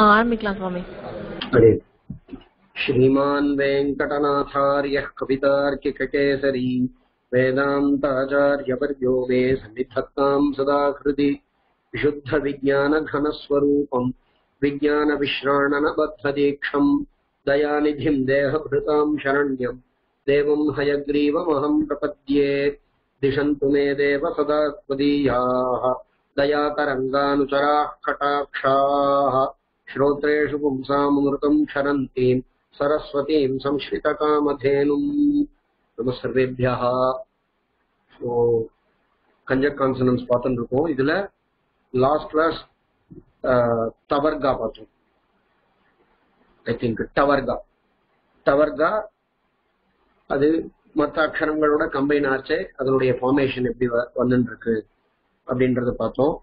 ஆ, ஆரம்பிக்கலாம் சுவாமி हरे श्रीमान् वेङ्कटनाथार्यः कवितार्किककेसरी वेदान्ताचार्यवर्यो मे सन्निधत्ताम् सदा हृदि विशुद्धविज्ञानघनस्वरूपम् विज्ञानविश्राणनबद्धदीक्षम् दयानिधिम् देहभृताम् शरण्यम् देवम् हयग्रीवमहम् प्रपद्ये दिशन्तु मे देव सदा त्वदीयाः दयातरङ्गानुचराः कटाक्षाः श्रोत्रेषु पुंसामृतम् क्षरन्तीम् सरस्वतीम् संश्रितकामधेनुम् நம சர்வேபியா ஸோ கஞ்சக் கான்சனன்ஸ் பார்த்துட்டு இருக்கோம் இதுல லாஸ்ட் கிளாஸ் தவர்கா பார்த்தோம் ஐ திங்க் டவர்கா டவர்கா அது மற்ற அக்ஷரங்களோட கம்பைன் ஆச்சே அதனுடைய ஃபார்மேஷன் எப்படி வந்துட்டு இருக்கு அப்படின்றத பார்த்தோம்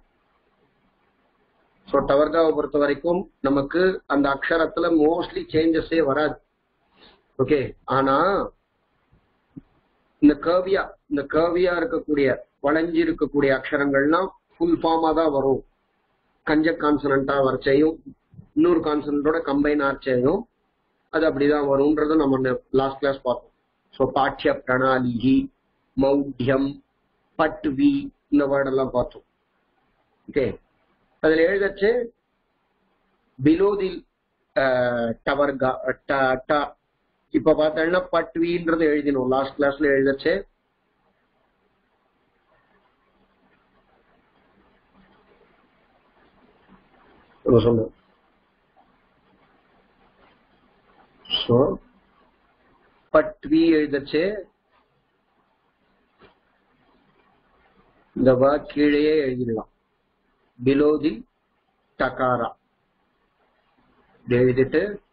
ஸோ டவர்காவை பொறுத்த வரைக்கும் நமக்கு அந்த அக்ஷரத்துல மோஸ்ட்லி சேஞ்சஸே வராது. ஓகே ஆனா இந்த கவியா இந்த கவியா இருக்கக்கூடிய வளைஞ்சி இருக்கக்கூடிய அக்ஷரங்கள்லாம் ஃபுல் ஃபார்மா தான் வரும். கஞ்ச கான்சனண்டா வரைச்சையும் இன்னொரு கான்சனண்டோட கம்பைன் ஆர்ச்சையும் அது அப்படிதான் வரும்ன்றத நம்ம லாஸ்ட் கிளாஸ் பார்த்தோம். ஸோ பாட்சிய பிரணாலிகி மௌட்யம் பட்வி இந்த வேர்டெல்லாம் பார்த்தோம். ஓகே அதுல எழுதச்சு பிலோதி டவர் இப்ப பார்த்தோம்னா பட்வின்றது எழுதினோம் லாஸ்ட் கிளாஸ்ல எழுதச்சு சொன்னோம் ஸோ பட்வி எழுதச்சு இந்த வா கீழேயே எழுதிடலாம். பிலோ தி டகாரா இப்படி எழுதிட்டு ஓகே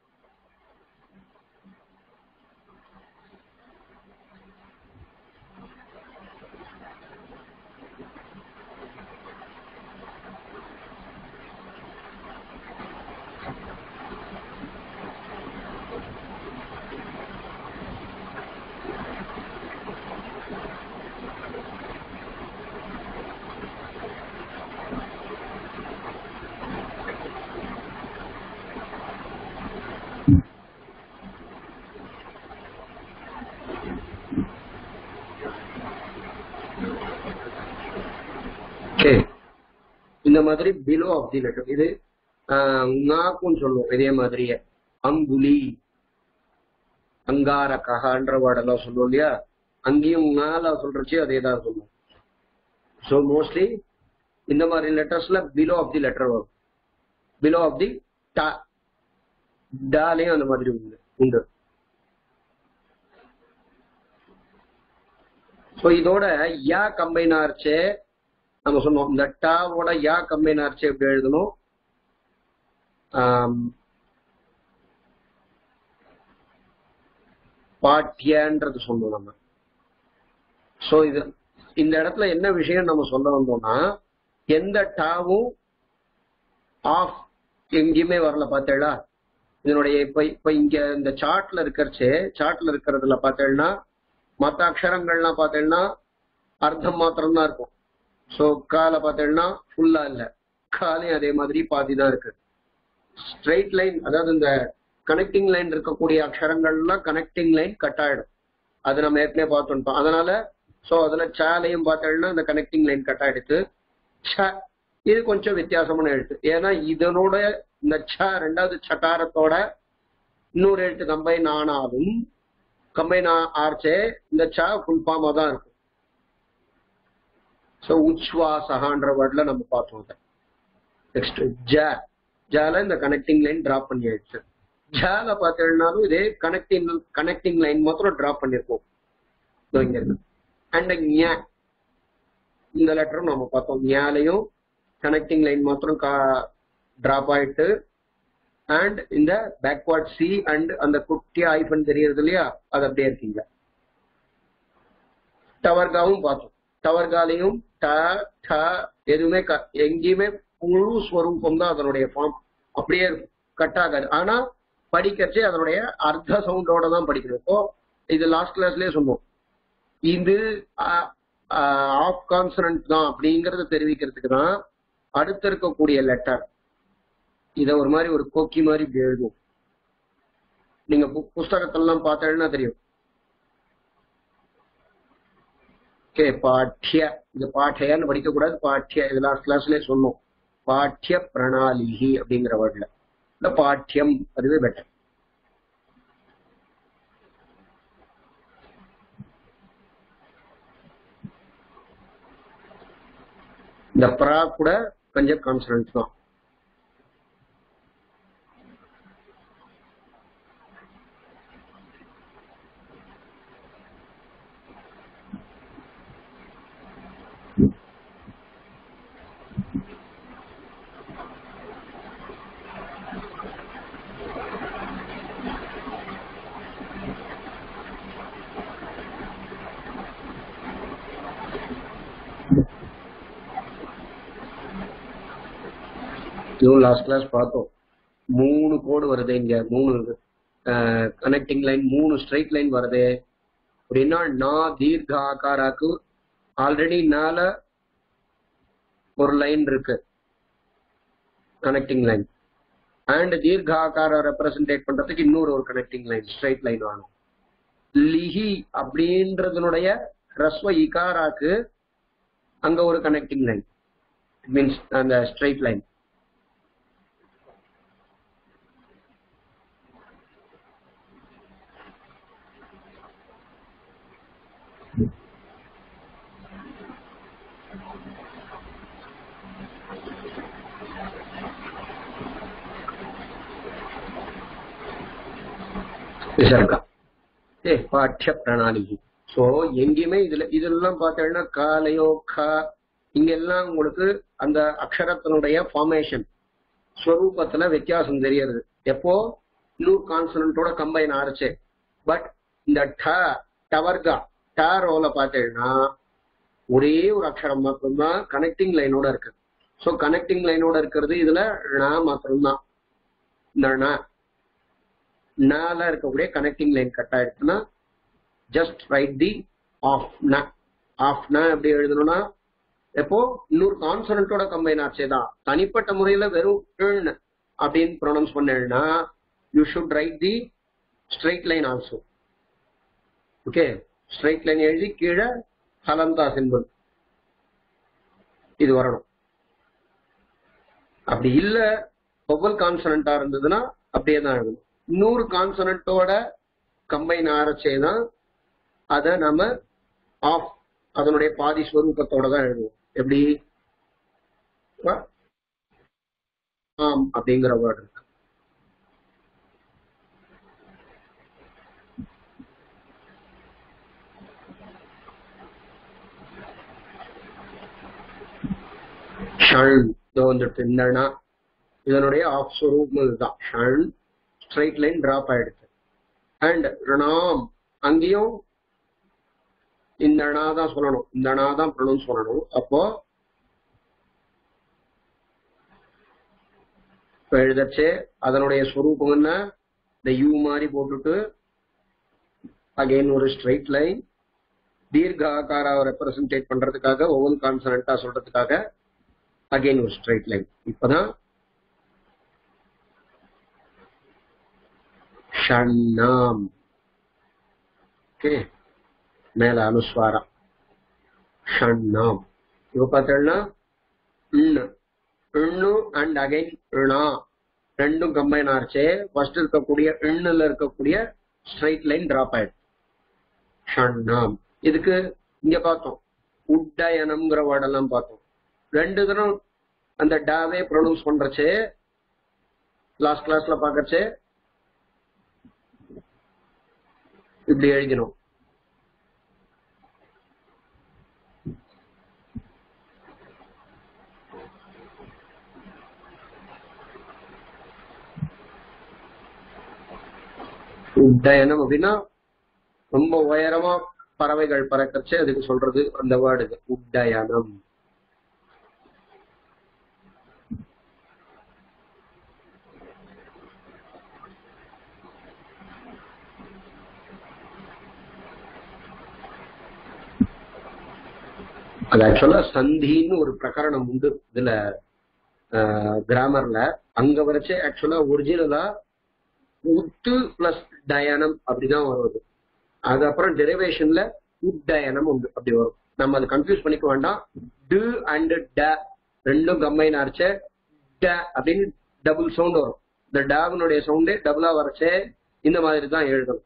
இந்த மாதிரி பிலோ ஆஃப் தி லெட்டர் இது நாக்குன்னு சொல்லுவோம். இதே மாதிரியே. அங்குலி அங்கார அங்காரகன்ற வேர்டெல்லாம் சொல்லுவோம் இல்லையா? அங்கேயும் மேல சொல்றச்சு அதே தான் சொல்லுவோம். ஸோ மோஸ்ட்லி இந்த மாதிரி லெட்டர்ஸ்ல பிலோ ஆஃப் தி லெட்டர் வரும். பிலோ ஆஃப் தி டா டாலையும் அந்த மாதிரி உண்டு. உண்டு. ஸோ இதோட யா கம்பைன் ஆச்சு நம்ம சொன்னோம். இந்த டாவோட யா கம்பைன் ஆச்சு? எப்படி எழுதணும்? பாட்டியன்றது சொன்னோம் நம்ம. ஸோ இது இந்த இடத்துல என்ன விஷயம் நம்ம சொல்ல வந்தோம்னா எந்த டாவும் ஆஃப் எங்கேயுமே வரல பார்த்தேடா இதனுடைய இப்ப இப்ப இங்க இந்த சார்ட்ல இருக்கிறச்சு சார்ட்ல இருக்கிறதுல பார்த்தேன்னா மற்ற அக்ஷரங்கள்லாம் பார்த்தேன்னா அர்த்தம் மாத்திரம் தான் இருக்கும். ஸோ காலை பார்த்தேன்னா ஃபுல்லா இல்லை. காலையும் அதே மாதிரி பாதி தான் இருக்கு. ஸ்ட்ரெயிட் லைன் அதாவது இந்த கனெக்டிங் லைன் இருக்கக்கூடிய அக்ஷரங்கள்லாம் கனெக்டிங் லைன் கட் ஆயிடும். அது நம்ம ஏற்கனவே பார்த்துட்டோம். அதனால ஸோ அதுல சாலையும் பார்த்தேன்னா இந்த கனெக்டிங் லைன் கட் ஆயிடுச்சு. ச இது கொஞ்சம் வித்தியாசமான எழுத்து. ஏன்னா இதனோட இந்த ச ரெண்டாவது சட்டாரத்தோட இன்னொரு எழுத்து கம்பைன் ஆனாலும் கம்பைன் ஆர்ச்சே இந்த ச ஃபுல் ஃபார்மா தான் இருக்கும். ஸோ உச்வாசகான்ற வேர்ட்ல நம்ம பார்த்தோம் நெக்ஸ்ட் ஜ ஜால இந்த கனெக்டிங் லைன் டிராப் பண்ணியாச்சு. ஜால பார்த்தீங்கன்னாலும் இதே கனெக்டிங் கனெக்டிங் லைன் மாத்திரம் டிராப் பண்ணிருக்கோம் இங்க இருக்கு. அண்ட் ஞ. இந்த லெட்டரும் நம்ம பார்த்தோம். ஞாலையும் கனெக்டிங் லைன் மாத்திரம் டிராப் ஆயிட்டு அண்ட் இந்த பேக்வார்ட் சி அண்ட் அந்த குட்டி ஐஃபன் தெரியறது இல்லையா? அது அப்படியே இருக்கீங்க. டவர்காவும் பார்த்தோம். டவர்காலையும் ட ட எதுவுமே எங்கேயுமே முழு ஸ்வரூபம் தான் அதனுடைய ஃபார்ம் அப்படியே கட் ஆகாது ஆனா படிக்கிறச்சே அதனுடைய அர்த்த சவுண்டோட தான் படிக்கணும் இப்போ இது லாஸ்ட் கிளாஸ்லயே சொன்னோம். இது ஆஃப் கான்சனன்ட் தான் அப்படிங்கறத தெரிவிக்கிறதுக்கு தான் அடுத்து இருக்கக்கூடிய லெட்டர் இத ஒரு மாதிரி ஒரு கோக்கி மாதிரி இப்படி எழுதுவோம். நீங்க புஸ்தகத்தெல்லாம் பார்த்தேன்னா தெரியும்? ஓகே பாட்ய. இது பாட்டையான்னு படிக்கக்கூடாது பாட்டிய பாட்ய. இது லாஸ்ட் கிளாஸ்லயே சொன்னோம். பாட்ய பிரணாலிகி அப்படிங்கிற வேர்ட்ல இந்த பாட்டியம் அதுவே பெட்டர் இந்த பிரா கூட கொஞ்சம் கான்சனன்ட் தான். இதுவும் லாஸ்ட் கிளாஸ் பார்த்தோம். மூணு கோடு வருது இங்க மூணு கனெக்டிங் லைன் மூணு ஸ்ட்ரைட் லைன் வருது. அப்படின்னா நா தீர்க்க ஆகாராக்கு ஆல்ரெடி நால ஒரு லைன் இருக்கு. கனெக்டிங் லைன் அண்ட் தீர்க்க ஆகார ரெப்ரசன்டேட் பண்றதுக்கு இன்னொரு ஒரு கனெக்டிங் லைன் ஸ்ட்ரைட் லைன் வேணும் லிஹி அப்படின்றதுனுடைய ரஸ்வ இகாராக்கு அங்க ஒரு கனெக்டிங் லைன் மீன்ஸ் அந்த ஸ்ட்ரைட் லைன் விசர்கா ஏ பாட்ய பிரணாலிகி சோ எங்கேயுமே இதுல இதெல்லாம் பார்த்தீங்கன்னா காலையோ கா இங்கெல்லாம் உங்களுக்கு அந்த அக்ஷரத்தினுடைய ஃபார்மேஷன் ஸ்வரூபத்துல வித்தியாசம் தெரியறது. எப்போ? இன்னொரு கான்சனன்ட்டோட கம்பைன் ஆறுச்சு பட் இந்த ட டவர்கா ட ரோல பார்த்தீங்கன்னா ஒரே ஒரு அக்ஷரம் மட்டும்தான் கனெக்டிங் லைனோட இருக்கு. ஸோ கனெக்டிங் லைனோட இருக்கிறது இதுல ண மாத்திரம்தான். இந்த ண நால இருக்கக்கூடிய கனெக்டிங் லைன் கட் ஆயிடுச்சுன்னா ஜஸ்ட் ரைட் தி ஆஃப் ந ஆஃப் ந எப்படி எழுதணும்னா எப்போ? இன்னொரு கான்சனன்ட்டோட கம்பைன் ஆச்சே தான். தனிப்பட்ட முறையில வெறும் அப்படின்னு ப்ரொனவுன்ஸ் பண்ணேன்னா you should write the straight line also okay straight line எழுதி கீழே ஹலந்தா சிம்பிள் இது வரணும். அப்படி இல்ல ஒவ்வொரு கான்சனண்டா இருந்ததுன்னா அப்படியே தான் எழுதணும். இன்னொரு கான்சனட்டோட கம்பைன் ஆரச்சே தான் அதை நம்ம ஆஃப் அதனுடைய பாதி ஸ்வரூபத்தோட தான் எழுதுவோம். எப்படி? ஆம் அப்படிங்கிற வேர்டு இருக்கு ஷண் வந்துட்டு என்னன்னா இதனுடைய ஆஃப் ஸ்வரூபம் இதுதான். ஷண் ஸ்ட்ரைட் லைன் டிராப் ஆயிடுச்சு. அண்ட் ரணாம் அங்கேயும் இந்த அணா தான் சொல்லணும். இந்த அணா தான் ப்ரொனவுன்ஸ் சொல்லணும். அப்போ இப்ப எழுதச்சே அதனுடைய ஸ்வரூபம் என்ன? இந்த யூ மாதிரி போட்டுட்டு அகைன் ஒரு ஸ்ட்ரைட் லைன் தீர்க்க ரெப்ரசன்டேட் பண்றதுக்காக ஒவ்வொரு கான்சனண்டா சொல்றதுக்காக அகைன் ஒரு ஸ்ட்ரைட் லைன் இப்பதான் ஷண்ணாம் ஓகே மேல அனுஸ்வாரம் ஷண்ணாம் இப்ப பார்த்தோம்னா இண்ணு அண்ட் அகைன் இணா ரெண்டும் கம்பைன் ஆச்சு ஃபர்ஸ்ட் இருக்கக்கூடிய இண்ணுல இருக்கக்கூடிய ஸ்ட்ரைட் லைன் டிராப் ஆயிடுச்சு. ஷண்ணாம் இதுக்கு இங்க பார்த்தோம். உட்டயனம்ங்கிற வேர்டெல்லாம் பார்த்தோம். ரெண்டு தரம் அந்த டாவே ப்ரொனவுன்ஸ் பண்றச்சு. லாஸ்ட் கிளாஸ்ல பாக்கறச்சு இப்படி எழுதினோம் உட்டயனம் அப்படின்னா ரொம்ப உயரமா பறவைகள் பறக்கச்சு அதுக்கு சொல்றது அந்த வேர்டு உட்டயனம். அது ஆக்சுவலா சந்தின்னு ஒரு பிரகரணம் உண்டு. இதுல கிராமர்ல அங்க வரைச்சே ஆக்சுவலா ஒரிஜினலா உத்து பிளஸ் டயனம் அப்படிதான் வருது அதுக்கப்புறம் அப்புறம் டெரிவேஷன்ல உட்டயனம் உண்டு. அப்படி வரும். நம்ம அதை கன்ஃபியூஸ் பண்ணிக்க வேண்டாம். டு அண்ட் ட ரெண்டும் கம்பைன் அரைச்சே ட அப்படின்னு டபுள் சவுண்ட் வரும். இந்த டாவினுடைய சவுண்டே டபுளா வரைச்சே இந்த மாதிரி தான் எழுதணும்.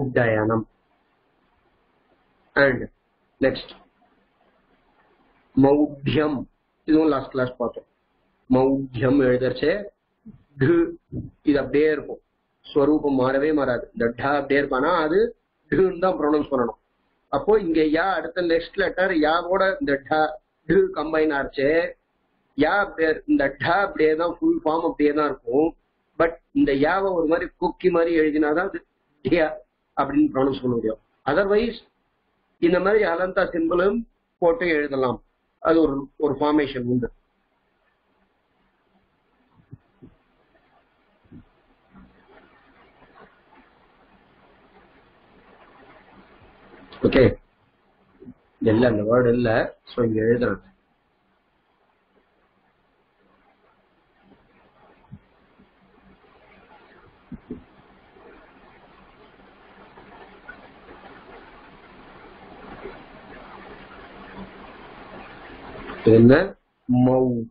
Okay, உட்டயனம் அண்ட் நெக்ஸ்ட் மௌட்யம் இதுவும் லாஸ்ட் கிளாஸ் பார்த்தோம். மௌத்தியம் எழுதறச்சே டு இது அப்படியே இருக்கும். ஸ்வரூபம் மாறவே மாறாது. இந்த ட அப்படியே இருப்பானா? அது டுன்னு தான் ப்ரொனவுன்ஸ் பண்ணணும். அப்போ இங்க யா அடுத்த நெக்ஸ்ட் லெட்டர் யாவோட இந்த ட டு கம்பைன் ஆச்சு யா அப்படியே இந்த ட அப்படியே தான் ஃபுல் ஃபார்ம் அப்படியே தான் இருக்கும். பட் இந்த யாவை ஒரு மாதிரி குக்கி மாதிரி எழுதினாதான் அது அப்படின்னு ப்ரொனவுன்ஸ் பண்ண முடியும். அதர்வைஸ் இந்த மாதிரி அலந்தா சிம்பிளும் போட்டு எழுதலாம். அது ஒரு ஒரு ஃபார்மேஷன் உண்டு. ஓகே இல்ல அந்த வேர்டு இல்ல சோ இங்க எழுதுறது இது என்ன? மௌ.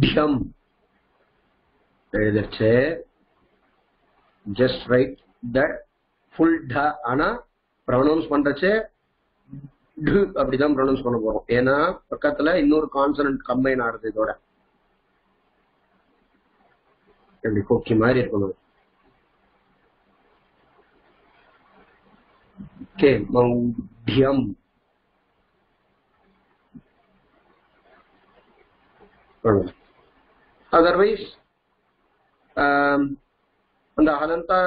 டியம் எழுதிருச்சு ஜஸ்ட் ரைட் தட் ஃபுல் ட. ஆனா ப்ரொனவுன்ஸ் பண்றச்சு டு அப்படிதான் ப்ரொனவுன்ஸ் பண்ண போறோம். ஏன்னா பக்கத்துல இன்னொரு கான்சனன்ட் கம்பைன் ஆடுது இதோட. எப்படி கொக்கி மாதிரி இருக்கணும். ஓகே மௌடியம் அதர்வைஸ் um, அந்த அனந்தா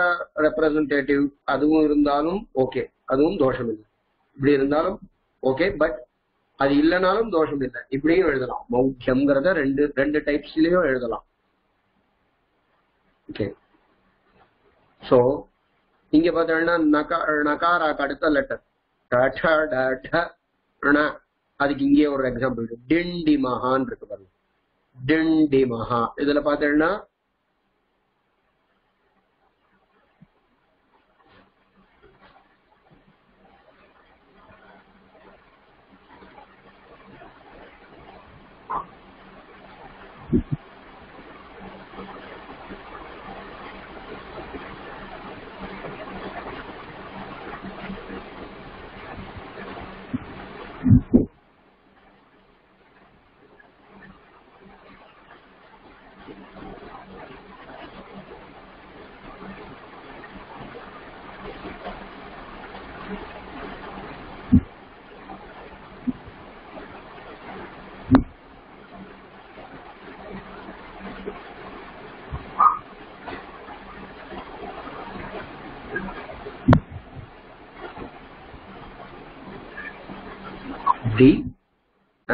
ரெப்ரசன்டேட்டிவ் அதுவும் இருந்தாலும் ஓகே அதுவும் தோஷம் இல்லை இப்படி இருந்தாலும் ஓகே பட் அது இல்லைனாலும் தோஷம் இல்லை இப்படியும் எழுதலாம். மௌக்கியம்ங்கிறத ரெண்டு ரெண்டு டைப்ஸ்லயும் எழுதலாம். ஓகே ஸோ இங்க பாத்தீங்கன்னா நகா நகாராக்கு அடுத்த லெட்டர் அதுக்கு இங்கே ஒரு எக்ஸாம்பிள் டிண்டி மகான் இருக்கு பாருங்க. டிண்டிமஹா இதுல பாத்தீங்கன்னா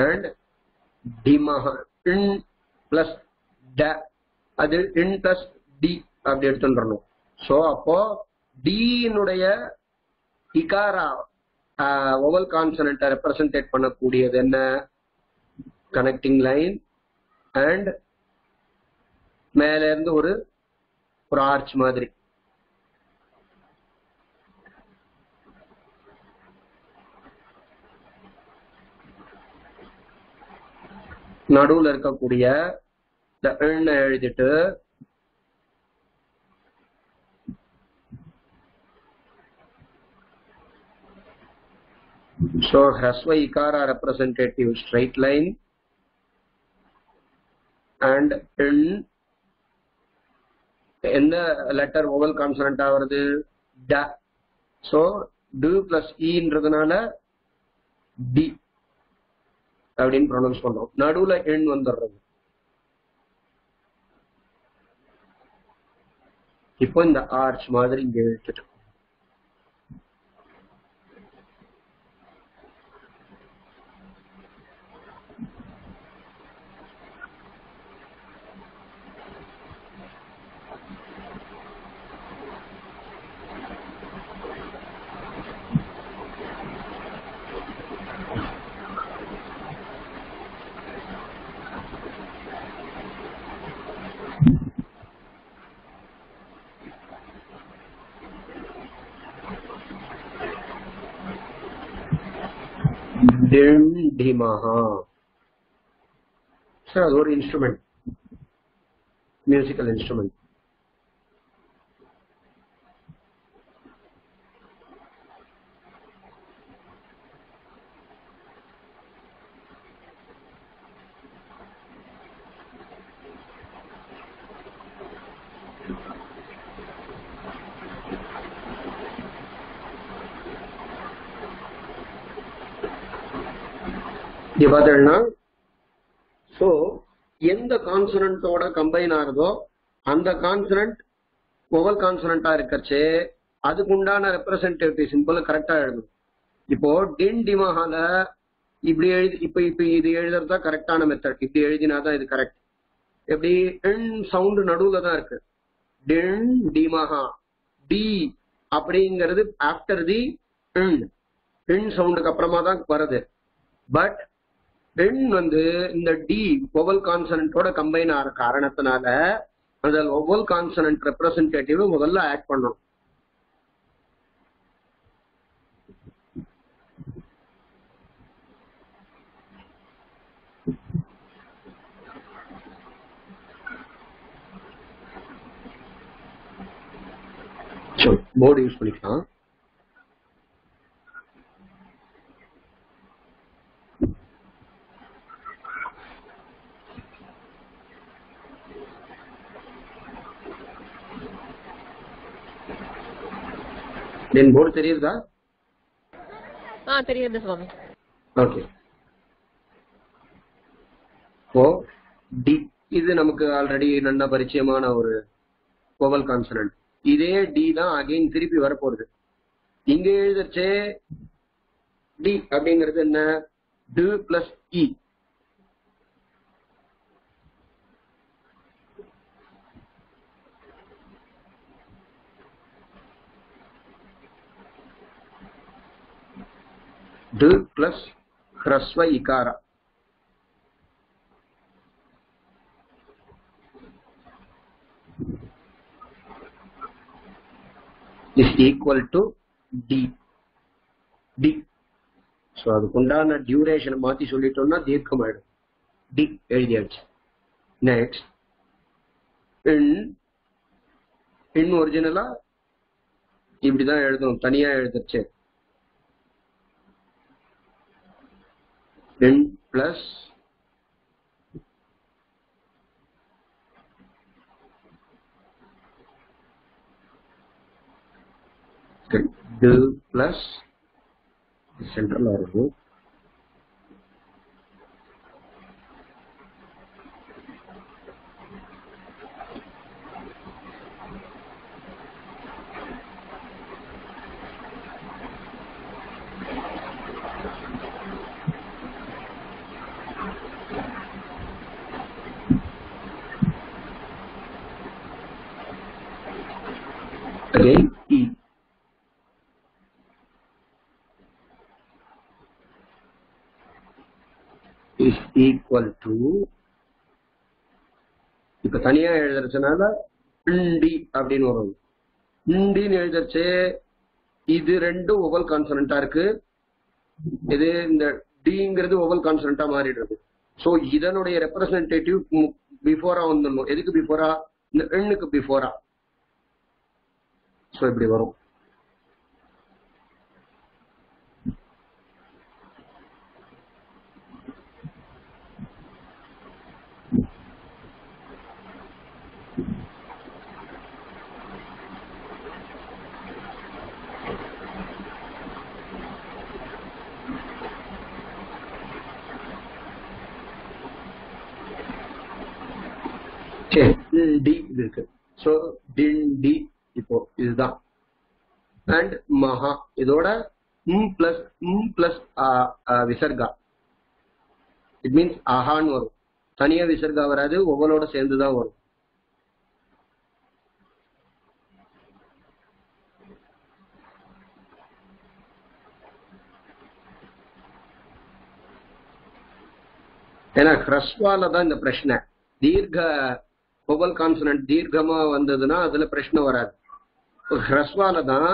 அண்ட் டிமஹ இன் பிளஸ் ட அது இன் பிளஸ் டி அப்படி எடுத்துட்டுறணும். ஸோ அப்போ டீனுடைய இகாரா ஒவல் கான்சனண்ட்டை ரெப்ரசன்டேட் பண்ணக்கூடியது என்ன? கனெக்டிங் லைன் அண்ட் மேல இருந்து ஒரு ஒரு ஆர்ச் மாதிரி. நடுவுல இருக்கக்கூடிய இந்த எண்ணை எழுதிட்டு so hrasva ikara representative straight line and in எந்த லெட்டர் ஓவல் கான்சனண்டா வருது ட. ஸோ டு பிளஸ் இன்றதுனால e டி அப்படின்னு ப்ரொனவுன்ஸ் பண்றோம் நடுவுல எண் வந்துடுறது. இப்போ இந்த ஆர்ச் மாதிரி இங்க வச்சுட்டோம் டிண்டிமஹா சார் அது ஒரு இன்ஸ்ட்ருமெண்ட் திபதழ்னா சோ ஸோ எந்த கான்சனண்டோட கம்பைன் ஆகுதோ அந்த கான்சனண்ட் ஒவல் கான்சனண்டா இருக்கச்சு அதுக்கு உண்டான ரெப்ரசன்டேட்டிவ் சிம்பிள் கரெக்டா எழுதணும். இப்போ டின் டிமஹால இப்படி எழுதி இப்ப இப்ப இது எழுதுறதா கரெக்டான மெத்தட் இப்படி எழுதினாதான் இது கரெக்ட் எப்படி? என் சவுண்ட் நடுவுல தான் இருக்கு. டின் டிமஹா டி அப்படிங்கிறது ஆஃப்டர் தி என் என் சவுண்டுக்கு அப்புறமா தான் வருது. பட் பெண் வந்து இந்த டி ஒவல் கான்சனண்டோட கம்பைன் ஆகிற காரணத்தினால அந்த ஒவல் கான்சனன்ட் ரெப்ரசன்டேட்டிவ் முதல்ல ஆட் பண்ணணும். போர்டு யூஸ் பண்ணிக்கலாம். என் போர்டு தெரியுதா? தெரியுது சுவாமி. ஓகே ஓ டி இது நமக்கு ஆல்ரெடி நல்ல பரிச்சயமான ஒரு கோவல் கான்சனன்ட் இதே டி தான் அகைன் திருப்பி வரப்போகுது. இங்க எழுதச்சே டி அப்படிங்கிறது என்ன? டு பிளஸ் இ டு பிளஸ் ஹ்ரஸ்வ இகாரா is equal to d. D. So அதுக்குண்டான டியூரேஷனை மாத்தி சொல்லிட்டோம்னா தீர்க்கம் ஆயிடும் டி எழுதியாச்சு நெக்ஸ்ட் இன் இன் ஒரிஜினலா இப்படிதான் எழுதணும் தனியா எழுதுச்சு இன் பிளஸ் டு பிளஸ் சென்ட்ரல் இருக்கும் again e is equal to இப்ப தனியா எழுதுறதுனால டி அப்படின்னு வரும். இண்டின்னு எழுதுறச்சு இது ரெண்டும் ஒவல் கான்சனண்டா இருக்கு. இது இந்த டிங்கிறது ஒவல் கான்சனண்டா மாறிடுறது. சோ இதனுடைய ரெப்ரசன்டேட்டிவ் பிஃபோரா வந்துடணும். எதுக்கு பிஃபோரா இந்த எண்ணுக்கு பிஃபோரா ஸோ இப்படி வரும். டி இருக்கு. ஸோ டின் டி இப்போ இதுதான். அண்ட் மகா இதோட ம் பிளஸ் ம் பிளஸ் விசர்கா. இட் மீன்ஸ் அஹான்னு வரும். தனியா விசர்கா வராது ஒவ்வொருவோட சேர்ந்து தான் வரும். ஏன்னா ஹ்ரஸ்வால தான் இந்த பிரச்சனை. தீர்க்க ஒவல் கான்சனன்ட் தீர்க்கமா வந்ததுன்னா அதுல பிரச்சனை வராது. ஹ்ரஸ்வால தான்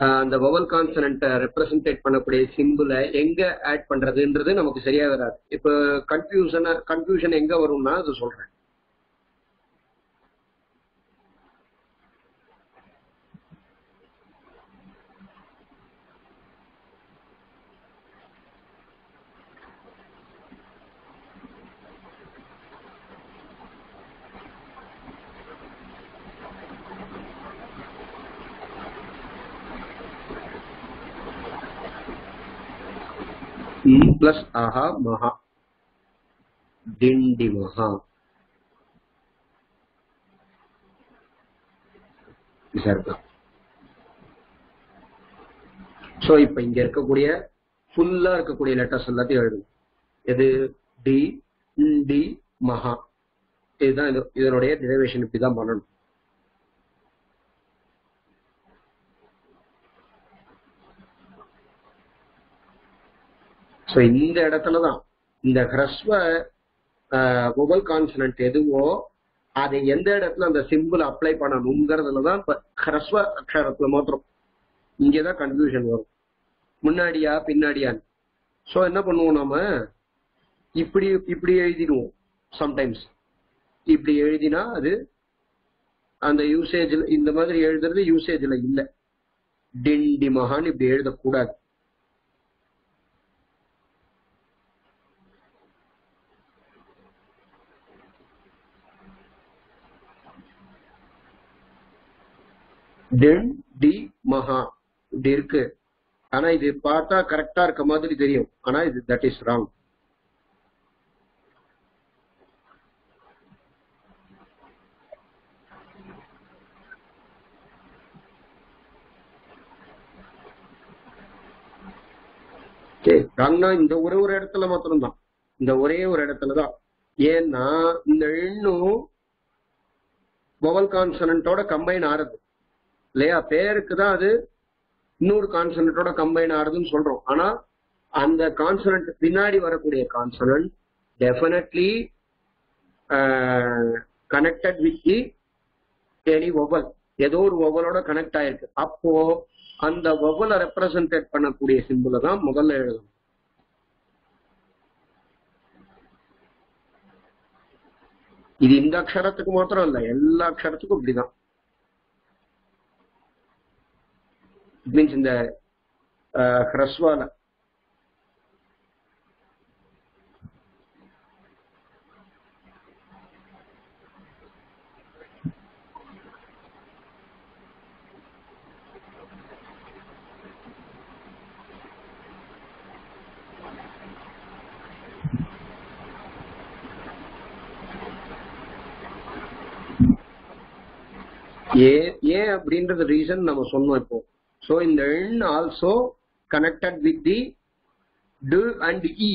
அந்த வவல் கான்சனண்ட்டை ரெப்ரசன்டேட் பண்ணக்கூடிய சிம்பிளை எங்க ஆட் பண்றதுன்றது நமக்கு சரியா வராது. இப்போ கன்ஃபியூஷனை கன்ஃபியூஷன் எங்க வரும்னா அது சொல்றேன். ம் பிளஸ் ஆஹா மகா திண்டி மகா சோ இப்ப இங்க இருக்கக்கூடிய ஃபுல்லா இருக்கக்கூடிய லெட்டர்ஸ் எல்லாத்தையும் எழுதும் எது? டி டி மகா. இதுதான் இதனுடைய டிரைவேஷன் இப்படிதான் பண்ணணும். ஸோ இந்த இடத்துல தான் இந்த ஹ்ரஸ்வ மொபைல் கான்சனன்ட் எதுவோ அதை எந்த இடத்துல அந்த சிம்பிள் அப்ளை பண்ணணுங்கிறதுல தான் இப்ப ஹ்ரஸ்வ அக்ஷரத்துல மாத்திரம். இங்கே தான் கன்ஃபியூஷன் வரும். முன்னாடியா பின்னாடியான்னு. ஸோ என்ன பண்ணுவோம் நாம? இப்படி இப்படி எழுதிடுவோம் சம்டைம்ஸ் இப்படி எழுதினா அது அந்த யூசேஜ்ல இந்த மாதிரி எழுதுறது யூசேஜ்ல இல்லை. டிண்டி மகான் இப்படி எழுதக்கூடாது. டென் டி மகா இப்படி இருக்கு. ஆனா இது பார்த்தா கரெக்டா இருக்க மாதிரி தெரியும். ஆனா இது தட் இஸ் ராங் ராங்னா இந்த ஒரே ஒரு இடத்துல மாத்திரம்தான். இந்த ஒரே ஒரு இடத்துல தான் ஏன்னா இந்த எண்ணும் வவல் கான்சனன்ட்டோட கம்பைன் ஆறுது. இல்லையா? பேருக்கு தான் அது இன்னொரு கான்சனன்ட்டோட கம்பைன் ஆறுதுன்னு சொல்றோம். ஆனா அந்த கான்சனண்ட் பின்னாடி வரக்கூடிய consonant definitely connected with the any vowel ஏதோ ஒரு ஒவலோட கனெக்ட் ஆயிருக்கு. அப்போ அந்த ஒவ்வொல ரெப்ரசன்டேட் பண்ணக்கூடிய சிம்பிளை தான் முதல்ல எழுதணும். இது இந்த அக்ஷரத்துக்கு மாத்திரம் இல்ல. எல்லா அக்ஷரத்துக்கும் இப்படிதான். மீன்ஸ் இந்த ஹ்ரஸ்வால ஏன் ஏன் அப்படின்றது ரீசன் நம்ம சொன்னோம் இப்போ. ஸோ இந்த எண் ஆல்சோ கனெக்டட் வித் தி டு அண்ட் இ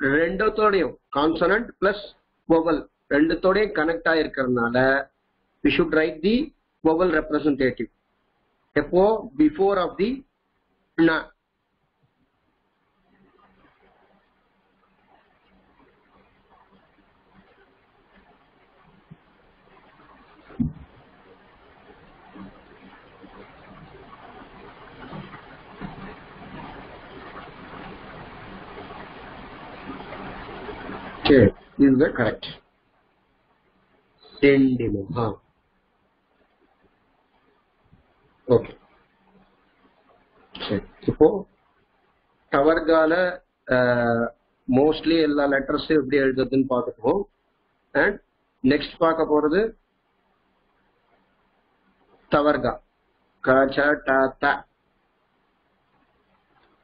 ரெண்டத்தோடையும் கான்சனன்ட் பிளஸ் வொவல் ரெண்டுத்தோடையும் connect ஆயிருக்கிறதுனால we should write the vowel representative எப்போ? பிஃபோர் ஆஃப் தி ந சரி இதுதான் கரெக்ட் டெண்டிமம் ஆ ஓகே சரி இப்போ டவர்கால மோஸ்ட்லி எல்லா லெட்டர்ஸும் எப்படி எழுதுறதுன்னு பார்த்துக்குவோம். அண்ட் நெக்ஸ்ட் பார்க்க போறது தவர்கா க ட த.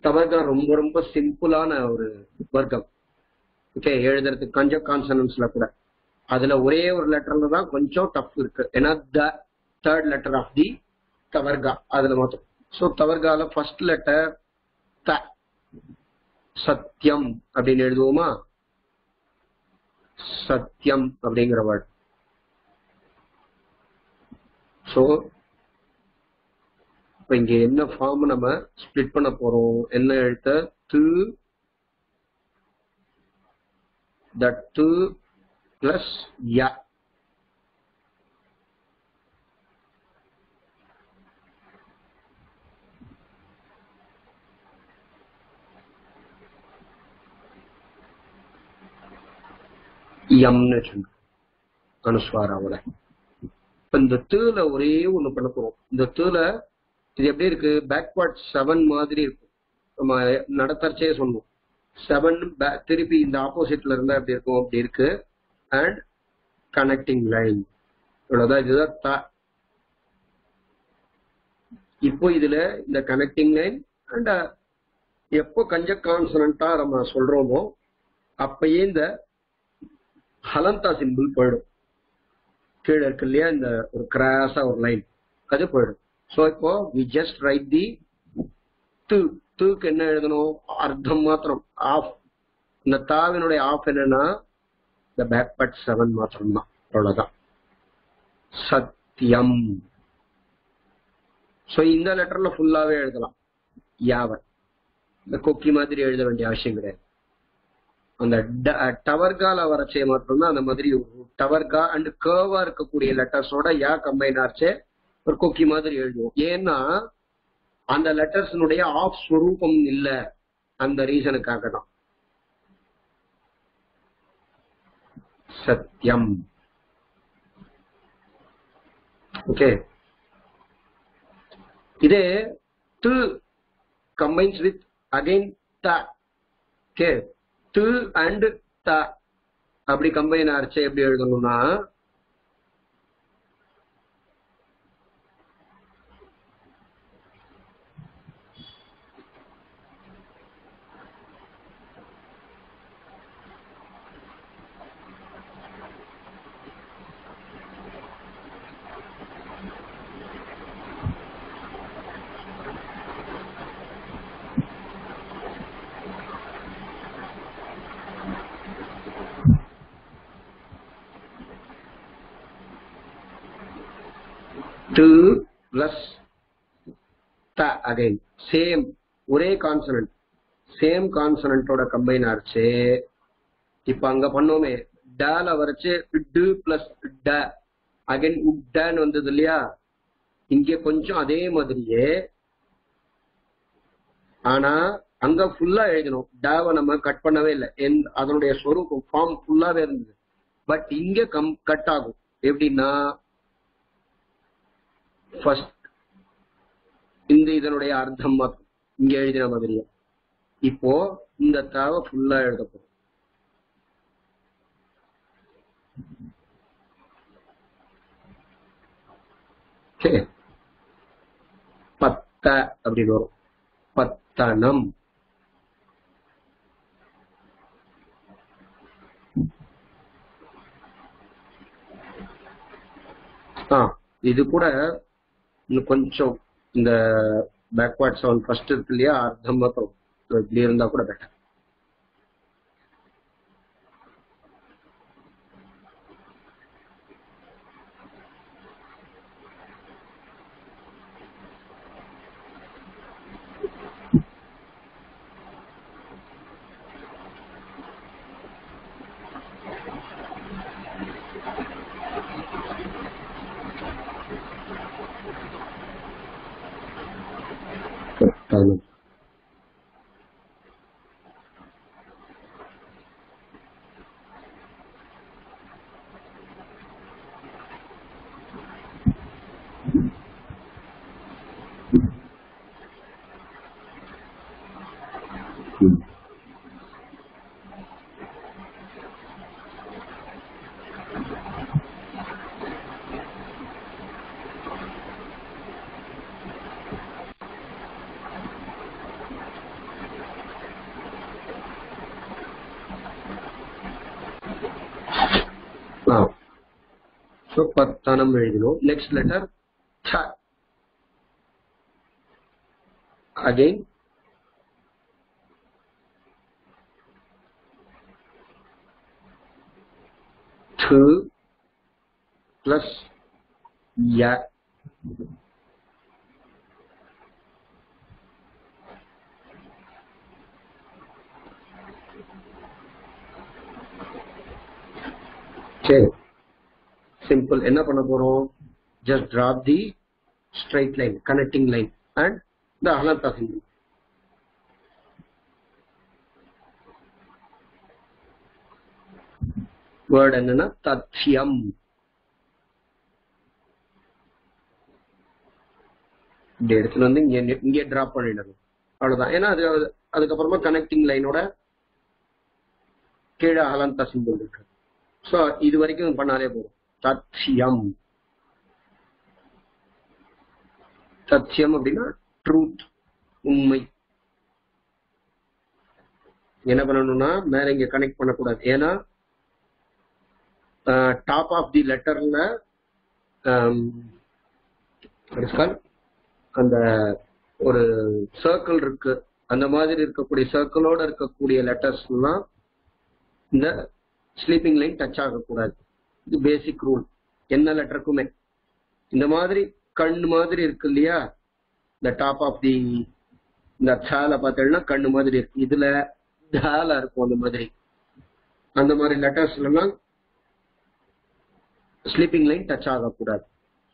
தவர்கா ரொம்ப ரொம்ப சிம்பிளான ஒரு வர்க்கம். ஓகே எழுதுறதுக்கு கொஞ்சம் கான்சனன்ஸ்ல கூட. அதுல ஒரே ஒரு லெட்டர்ல தான் கொஞ்சம் டஃப் இருக்கு. ஏன்னா the third letter of the தவர்கா அதுல மாத்திரம் ஸோ தவர்கால ஃபர்ஸ்ட் லெட்டர் த சத்தியம் அப்படின்னு எழுதுவோமா? சத்தியம் அப்படிங்கிற வேர்ட் ஸோ இப்போ இங்க என்ன ஃபார்ம் நம்ம ஸ்பிளிட் பண்ண போறோம்? என்ன எழுத்த? து தட்டு பிளஸ் ய யம்னு சொன்னோம் அனுஸ்வாராவில் இப்ப இந்த தூல ஒரே ஒண்ணு பண்ண போறோம். இந்த தூல இது எப்படி இருக்கு? பேக்வர்ட் செவன் மாதிரி இருக்கும். நம்ம நடத்தர்ச்சே சொன்னோம் செவன் திருப்பி இந்த ஆப்போசிட்ல இருந்தா எப்படி இருக்கும்? அப்படி இருக்கு. அண்ட் கனெக்டிங் லைன் இவ்வளவுதான் இதுதான் த. இப்போ இதுல இந்த கனெக்டிங் லைன் அண்ட் எப்போ கஞ்ச கான்சனண்டா நம்ம சொல்றோமோ அப்பயே இந்த ஹலந்தா சிம்பிள் போயிடும். கீழே இருக்கு இல்லையா? இந்த ஒரு கிராஸா ஒரு லைன் அது போயிடும். ஸோ இப்போ வி ஜஸ்ட் ரைட் தி துக்கு என்ன எழுதணும்? அர்த்தம் மாத்திரம். ஆஃப் இந்த தாவினுடைய ஆஃப் என்னன்னா இந்த பேக்பட் செவன் மாத்திரம் தான் அவ்வளவுதான். சத்தியம். சோ இந்த லெட்டர்ல ஃபுல்லாவே எழுதலாம். யாவன். இந்த கொக்கி மாதிரி எழுத வேண்டிய அவசியம் கிடையாது. அந்த டவர்கால வரச்சே மட்டும்தான் அந்த மாதிரி டவர்கா அண்ட் கேர்வா இருக்கக்கூடிய லெட்டர்ஸோட யா கம்பைன் ஆச்சே. ஒரு கொக்கி மாதிரி எழுதுவோம். ஏன்னா அந்த லெட்டர்ஸினுடைய ஆஃப் ஸ்வரூபம் இல்ல. அந்த ரீசனுக்காக தான் சத்தியம் ஓகே இதே து கம்பைன்ஸ் வித் அகைன் த. ஓகே து அண்ட் த. அப்படி கம்பைன் ஆச்சு எப்படி எழுதணும்னா டு பிளஸ் த அகைன் சேம் ஒரே கான்சனன்ட் சேம் கான்சனன்ட்டோட கம்பைன் ஆச்சு. இப்ப அங்க பண்ணோமே டேல வரைச்சு டு பிளஸ் ட. அகைன் உட்டன்னு வந்தது இல்லையா? இங்க கொஞ்சம் அதே மாதிரியே. ஆனா அங்க ஃபுல்லா எழுதணும். டேவை நம்ம கட் பண்ணவே இல்லை. அதனுடைய ஸ்வரூபம் ஃபார்ம் ஃபுல்லாவே இருந்தது. பட் இங்க கம் கட் ஆகும். எப்படின்னா ஃபர்ஸ்ட் இந்த இதனுடைய அர்த்தம் இங்க எழுதின மாதிரியே. இப்போ இந்த தாவை ஃபுல்லா எழுத போறோம். பத்த அப்படின்னு வரும். பத்தனம். ஆ இது கூட இன்னும் கொஞ்சம் இந்த பேக்வர்ட் சவுண்ட் ஃபர்ஸ்ட் இருக்கு இல்லையா? அர்த்தம் மாத்திரம் இப்படி இருந்தா கூட பெட்டர் ஸோ பத்தனம் எழுதினோம் நெக்ஸ்ட் லெட்டர் த அகைன் th plus ya சரி சிம்பிள் என்ன பண்ண போறோம்? Just drop the straight line connecting line and த அனந்தா சிம்பிள் வேர்ட் என்னன்னா தத்யம். இப்படி எடுத்துட்டு வந்து இங்க இங்கே டிராப் பண்ணிடணும். அவ்வளவுதான். ஏன்னா அது அதுக்கப்புறமா கனெக்டிங் லைனோட கீழே அலந்தா சிம்பிள் இருக்கு ஸோ இது வரைக்கும் பண்ணாலே போதும். தத்யம். சத்தியம் அப்படின்னா ட்ரூத் உண்மை. என்ன பண்ணணும்னா மேல இங்க கனெக்ட் பண்ணக்கூடாது. ஏன்னா டாப் ஆஃப் தி லெட்டர்ல அந்த ஒரு சர்க்கிள் இருக்கு. அந்த மாதிரி இருக்கக்கூடிய சர்க்கிளோட இருக்கக்கூடிய லெட்டர்ஸ்லாம் இந்த ஸ்லீப்பிங் லைன் டச் ஆகக்கூடாது. இது பேசிக் ரூல் என்ன லெட்டருக்குமே. இந்த மாதிரி கண் மாதிரி இருக்கு இல்லையா? இந்த டாப் ஆஃப் தி இந்த சால பார்த்தீங்கன்னா கண்ணு மாதிரி இருக்கு. இதுல தால இருக்கும் அந்த மாதிரி. அந்த மாதிரி லெட்டர்ஸ்ல எல்லாம் ஸ்லீப்பிங் லைன் டச் ஆகக்கூடாது.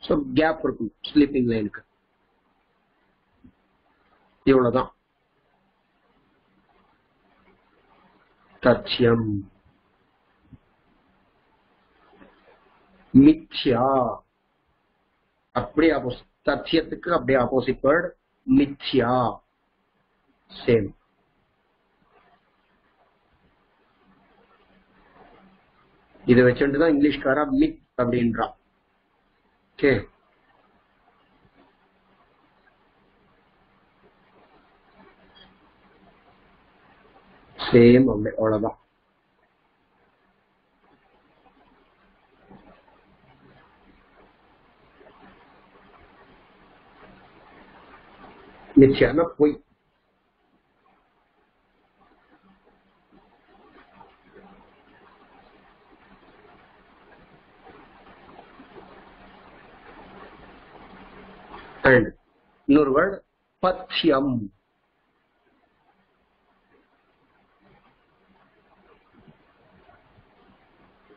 ஸோ கேப் இருக்கும் ஸ்லீப்பிங் லைனுக்கு இவ்வளவுதான். தச்சியம் மித்யா அப்படியே ஆப்போசிட் தத்யத்துக்கு அப்படியே ஆப்போசிட் வேர்ட் மித்யா சேம் இதை வச்சுட்டு தான் இங்கிலீஷ்காரா மித் அப்படின்றான் ஓகே சேம் அப்படி அவ்வளவுதான் இன்னொரு வேர்டு பத்தியம்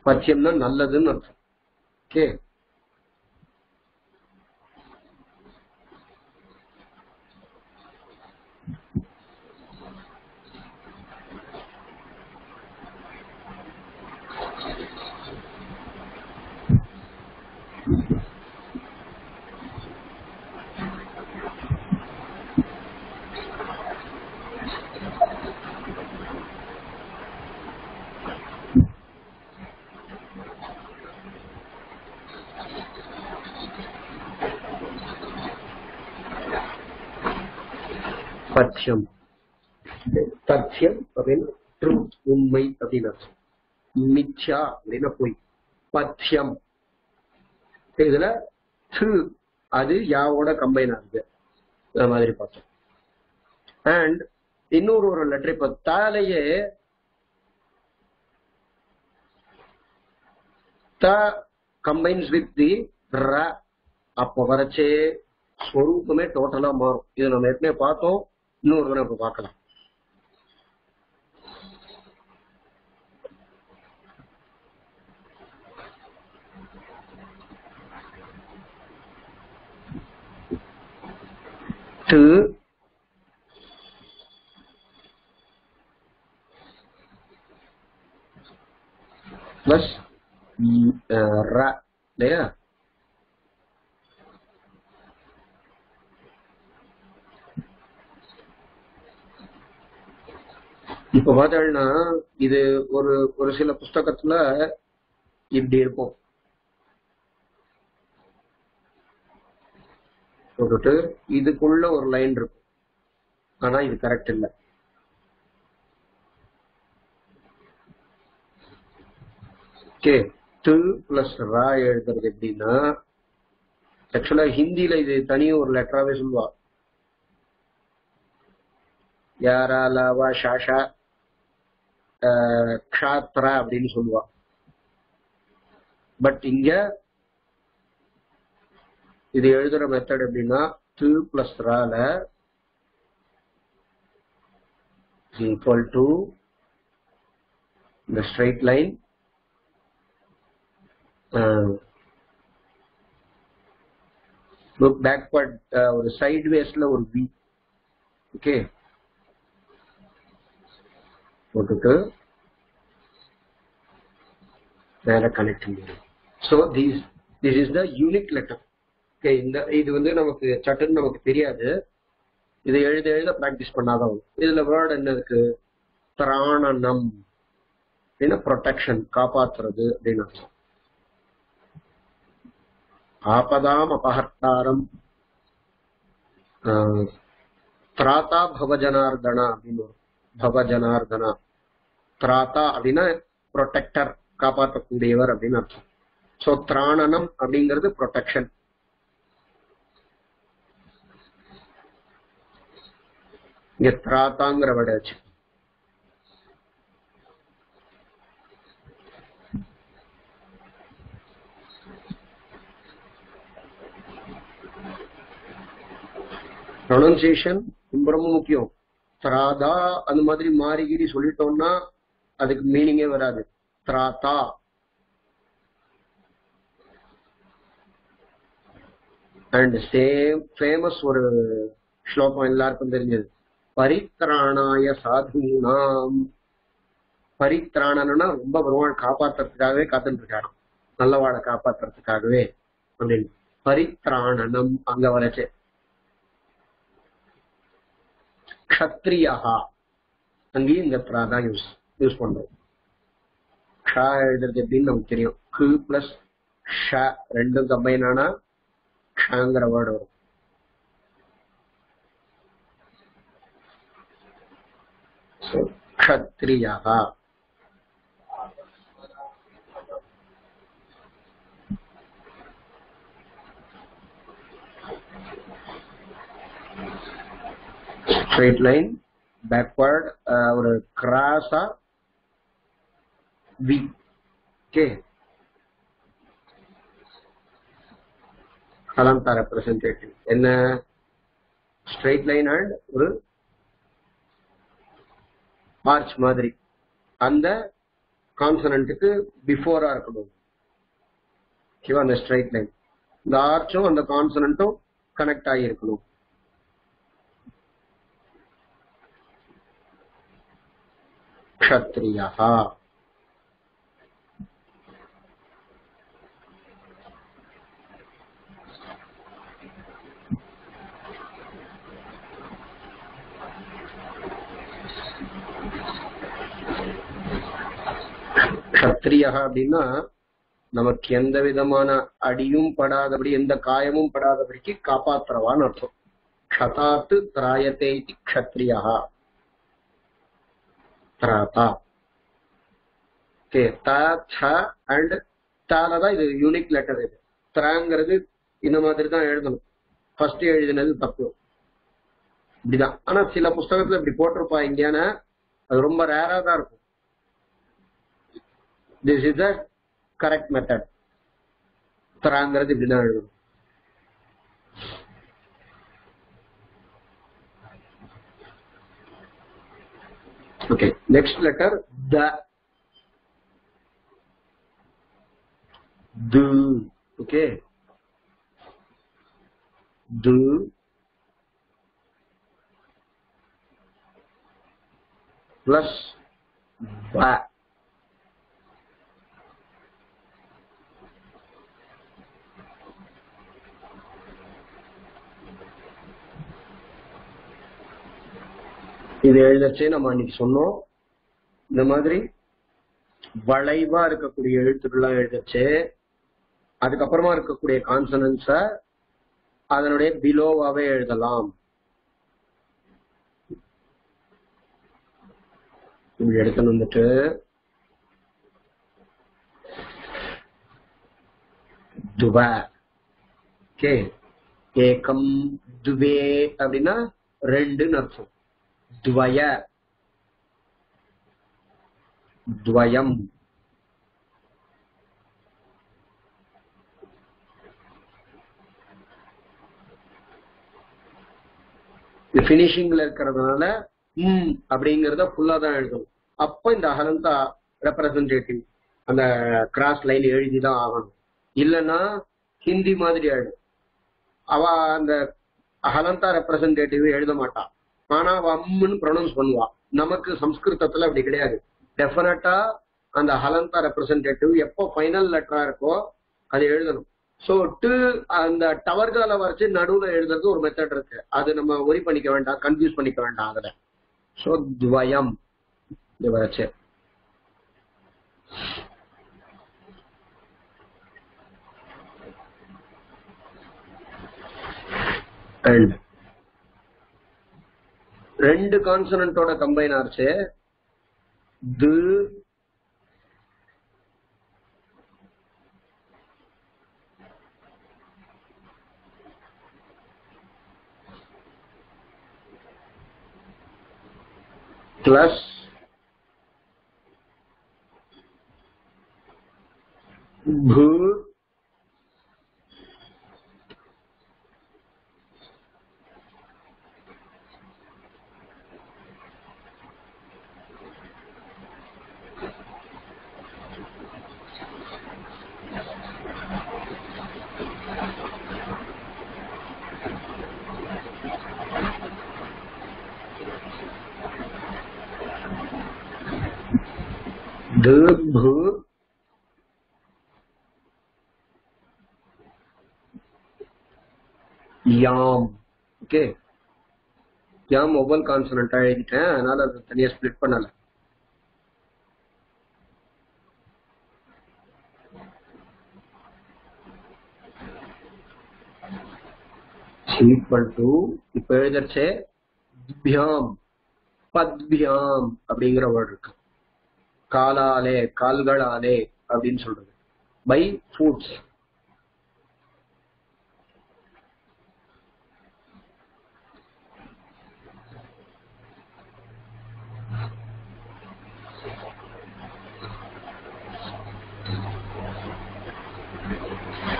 பத்தியம்னா நல்லதுன்னு அர்த்தம். ஓகே சத்தியம் தத்யம் அப்படின்னு ட்ரூத் உண்மை அப்படின்னு அர்த்தம் மித்யா அப்படின்னா பொய். பத்தியம் இதுல த்ரு அது யாவோட கம்பைன் ஆகுது. இந்த மாதிரி பார்த்தோம். அண்ட் இன்னொரு ஒரு லெட்டர் இப்ப தாலேயே த கம்பைன்ஸ் வித் தி ர. அப்ப வரச்சே ஸ்வரூபமே டோட்டலா மாறும். இது நம்ம ஏற்கனவே பார்த்தோம். இன்னொரு தடவை இப்ப பார்க்கலாம். டு பிளஸ் ர இல்லையா? இப்ப இது ஒரு ஒரு சில புஸ்தகத்துல இப்படி இருக்கும். போட்டுட்டு இதுக்குள்ள ஒரு லைன் இருக்கும். ஆனா இது கரெக்ட் இல்லை. ஓகே து பிளஸ் ரா எழுதுறது எப்படின்னா ஆக்சுவலா ஹிந்தியில இது தனியும் ஒரு லெட்டராவே சொல்லுவா. யாரா லாவா ஷாஷா க்ஷாத்ரா அப்படின்னு சொல்லுவா. பட் இங்க இது எழுதுற மெத்தட் எப்படின்னா து பிளஸ் ரால ஈக்குவல் டு இந்த ஸ்ட்ரைட் லைன் லுக் பேக்வர்ட் ஒரு சைட் வேஸ்ல ஒரு வி ஓகே போட்டுட்டு வேற கனெக்ட் பண்ணிடுறோம் so these this is the unique letter okay இந்த இது வந்து நமக்கு சட்டுன்னு நமக்கு தெரியாது. இதை எழுத எழுத ப்ராக்டிஸ் பண்ணாதான் இதுல வேர்டு என்ன இருக்கு? பிராணனம். அப்படின்னா ப்ரொடெக்ஷன் காப்பாத்துறது அப்படின்னு அர்த்தம். ஆபதாம் அபஹர்த்தாரம் ஆஹ், திராதா பவஜனார்தனா அப்படின்னு பவ ஜனார்தனா திராதா அப்படின்னா ப்ரொடெக்டர் காப்பாற்றக்கூடியவர் அப்படின்னு அர்த்தம். சோ திராணனம் அப்படிங்கிறது ப்ரொடெக்ஷன் இங்க திராத்தாங்கிற விட ப்ரொனன்சியேஷன் ரொம்ப ரொம்ப முக்கியம். திராதா அந்த மாதிரி மாறிகிரி சொல்லிட்டோம்னா அதுக்கு மீனிங்கே வராது. திராதா. அண்ட் சேம் ஃபேமஸ் ஒரு ஸ்லோகம் எல்லாருக்கும் தெரிஞ்சது. பரித்ராணாய சாதுனாம் பரித்ராணனா ரொம்ப பெருமாள் காப்பாத்துறதுக்காகவே காத்துட்டு இருக்காரு நல்லவாழை காப்பாத்துறதுக்காகவே அப்படின்னு. பரித்ராணனம் அங்க வரைச்சேன் க்ஷத்ரியா அங்கேயும் இந்த ப்ரா தான் யூஸ் யூஸ் பண்றோம். ஷா எழுதுறது எப்படின்னு நமக்கு தெரியும். கு பிளஸ் ஷ ரெண்டும் கம்பைன் ஆனா ஷாங்கிற வேர்டு வரும். க்ஷத்ரியா ஸ்ட்ரெயிட் லைன் பேக்வர்ட் ஒரு கிராஸா வி கே கலந்தா ரெப்ரசன்டேட்டிவ் என்ன? ஸ்ட்ரெயிட் லைன் அண்ட் ஒரு ஆர்ச் மாதிரி. அந்த கான்சனன்ட்டுக்கு பிஃபோரா இருக்கணும். ஓகேவா அந்த ஸ்ட்ரைட் லைன் இந்த ஆர்ச்சும் அந்த கான்சனன்ட்டும் கனெக்ட் ஆகி இருக்கணும். க்ஷத்ரியா. க்ஷத்ரியா அப்படின்னா நமக்கு எந்த விதமான அடியும் படாதபடி எந்த காயமும் படாதபடிக்கு காப்பாத்துறவான்னு அர்த்தம். க்ஷதாத்து திராயத்தை இது க்ஷத்ரியா. த்ராதா. ஓகே த ச அண்ட் தால தான் இது யூனிக் லெட்டர் இது. த்ராங்கிறது இந்த மாதிரி தான் எழுதணும். ஃபர்ஸ்ட் எழுதினது தப்பு. இப்படிதான். ஆனா சில புஸ்தகத்துல இப்படி போட்டிருப்பா இங்கேயான அது ரொம்ப ரேரா தான் இருக்கும். This is the correct method திராங்கிறது இப்படிதான் எழுதணும். Okay, next letter, the. Do. okay. The. Plus, ba. இது எழுதச்சே நம்ம அன்னைக்கு சொன்னோம். இந்த மாதிரி வளைவா இருக்கக்கூடிய எழுத்துக்கள்லாம் எழுதச்சு. அதுக்கப்புறமா இருக்கக்கூடிய கான்சனன்ஸ அதனுடைய பிலோவாவே எழுதலாம். எடுத்துன்னு வந்துட்டு துவ. ஓகே ஏகம் துவே அப்படின்னா ரெண்டுன்னு அர்த்தம். துவய துவயம். ஃபினிஷிங்ல பினிஷிங்ல இருக்கிறதுனால ம் அப்படிங்கறத ஃபுல்லா தான் எழுதணும் அப்ப இந்த அகலந்தா ரெப்ரசன்டேட்டிவ் அந்த கிராஸ் லைன் எழுதி தான் ஆகணும். இல்லைன்னா ஹிந்தி மாதிரி ஆயிடும். அவ அந்த அகலந்தா ரெப்ரசன்டேட்டிவ் எழுத மாட்டான் ஆனா அவ ப்ரொனவுன்ஸ் பண்ணுவா நமக்கு சம்ஸ்கிருதத்துல அப்படி கிடையாது. டெஃபினட்டா அந்த ஹலந்தா ரெப்ரசன்டேட்டிவ் எப்போ ஃபைனல் லெட்டரா இருக்கோ அது எழுதணும். ஸோ டு அந்த டவர்களை வரைச்சு நடுவுல எழுதுறது ஒரு மெத்தட் இருக்கு. அது நம்ம ஒரி பண்ணிக்க வேண்டாம் கன்ஃபியூஸ் பண்ணிக்க வேண்டாம் அதுல. ஸோ துவயம் வரைச்சு. ரெண்டு கான்சனன்ட்டோட கம்பைன் ஆச்சு. து பிளஸ் பூ து பூ யாம் ஓகே யாம் ஒவ்வொரு கான்சனண்டா எழுதிட்டேன் அதனால அது தனியா ஸ்பிளிட் பண்ணல ஈக்குவல் டு இப்ப எழுதச்சே தியாம் பத்பியாம் அப்படிங்கிற வேர்டு இருக்கு காலாலே கால்களாலே அப்படின்னு சொல்றது. பை ஃபுட்ஸ்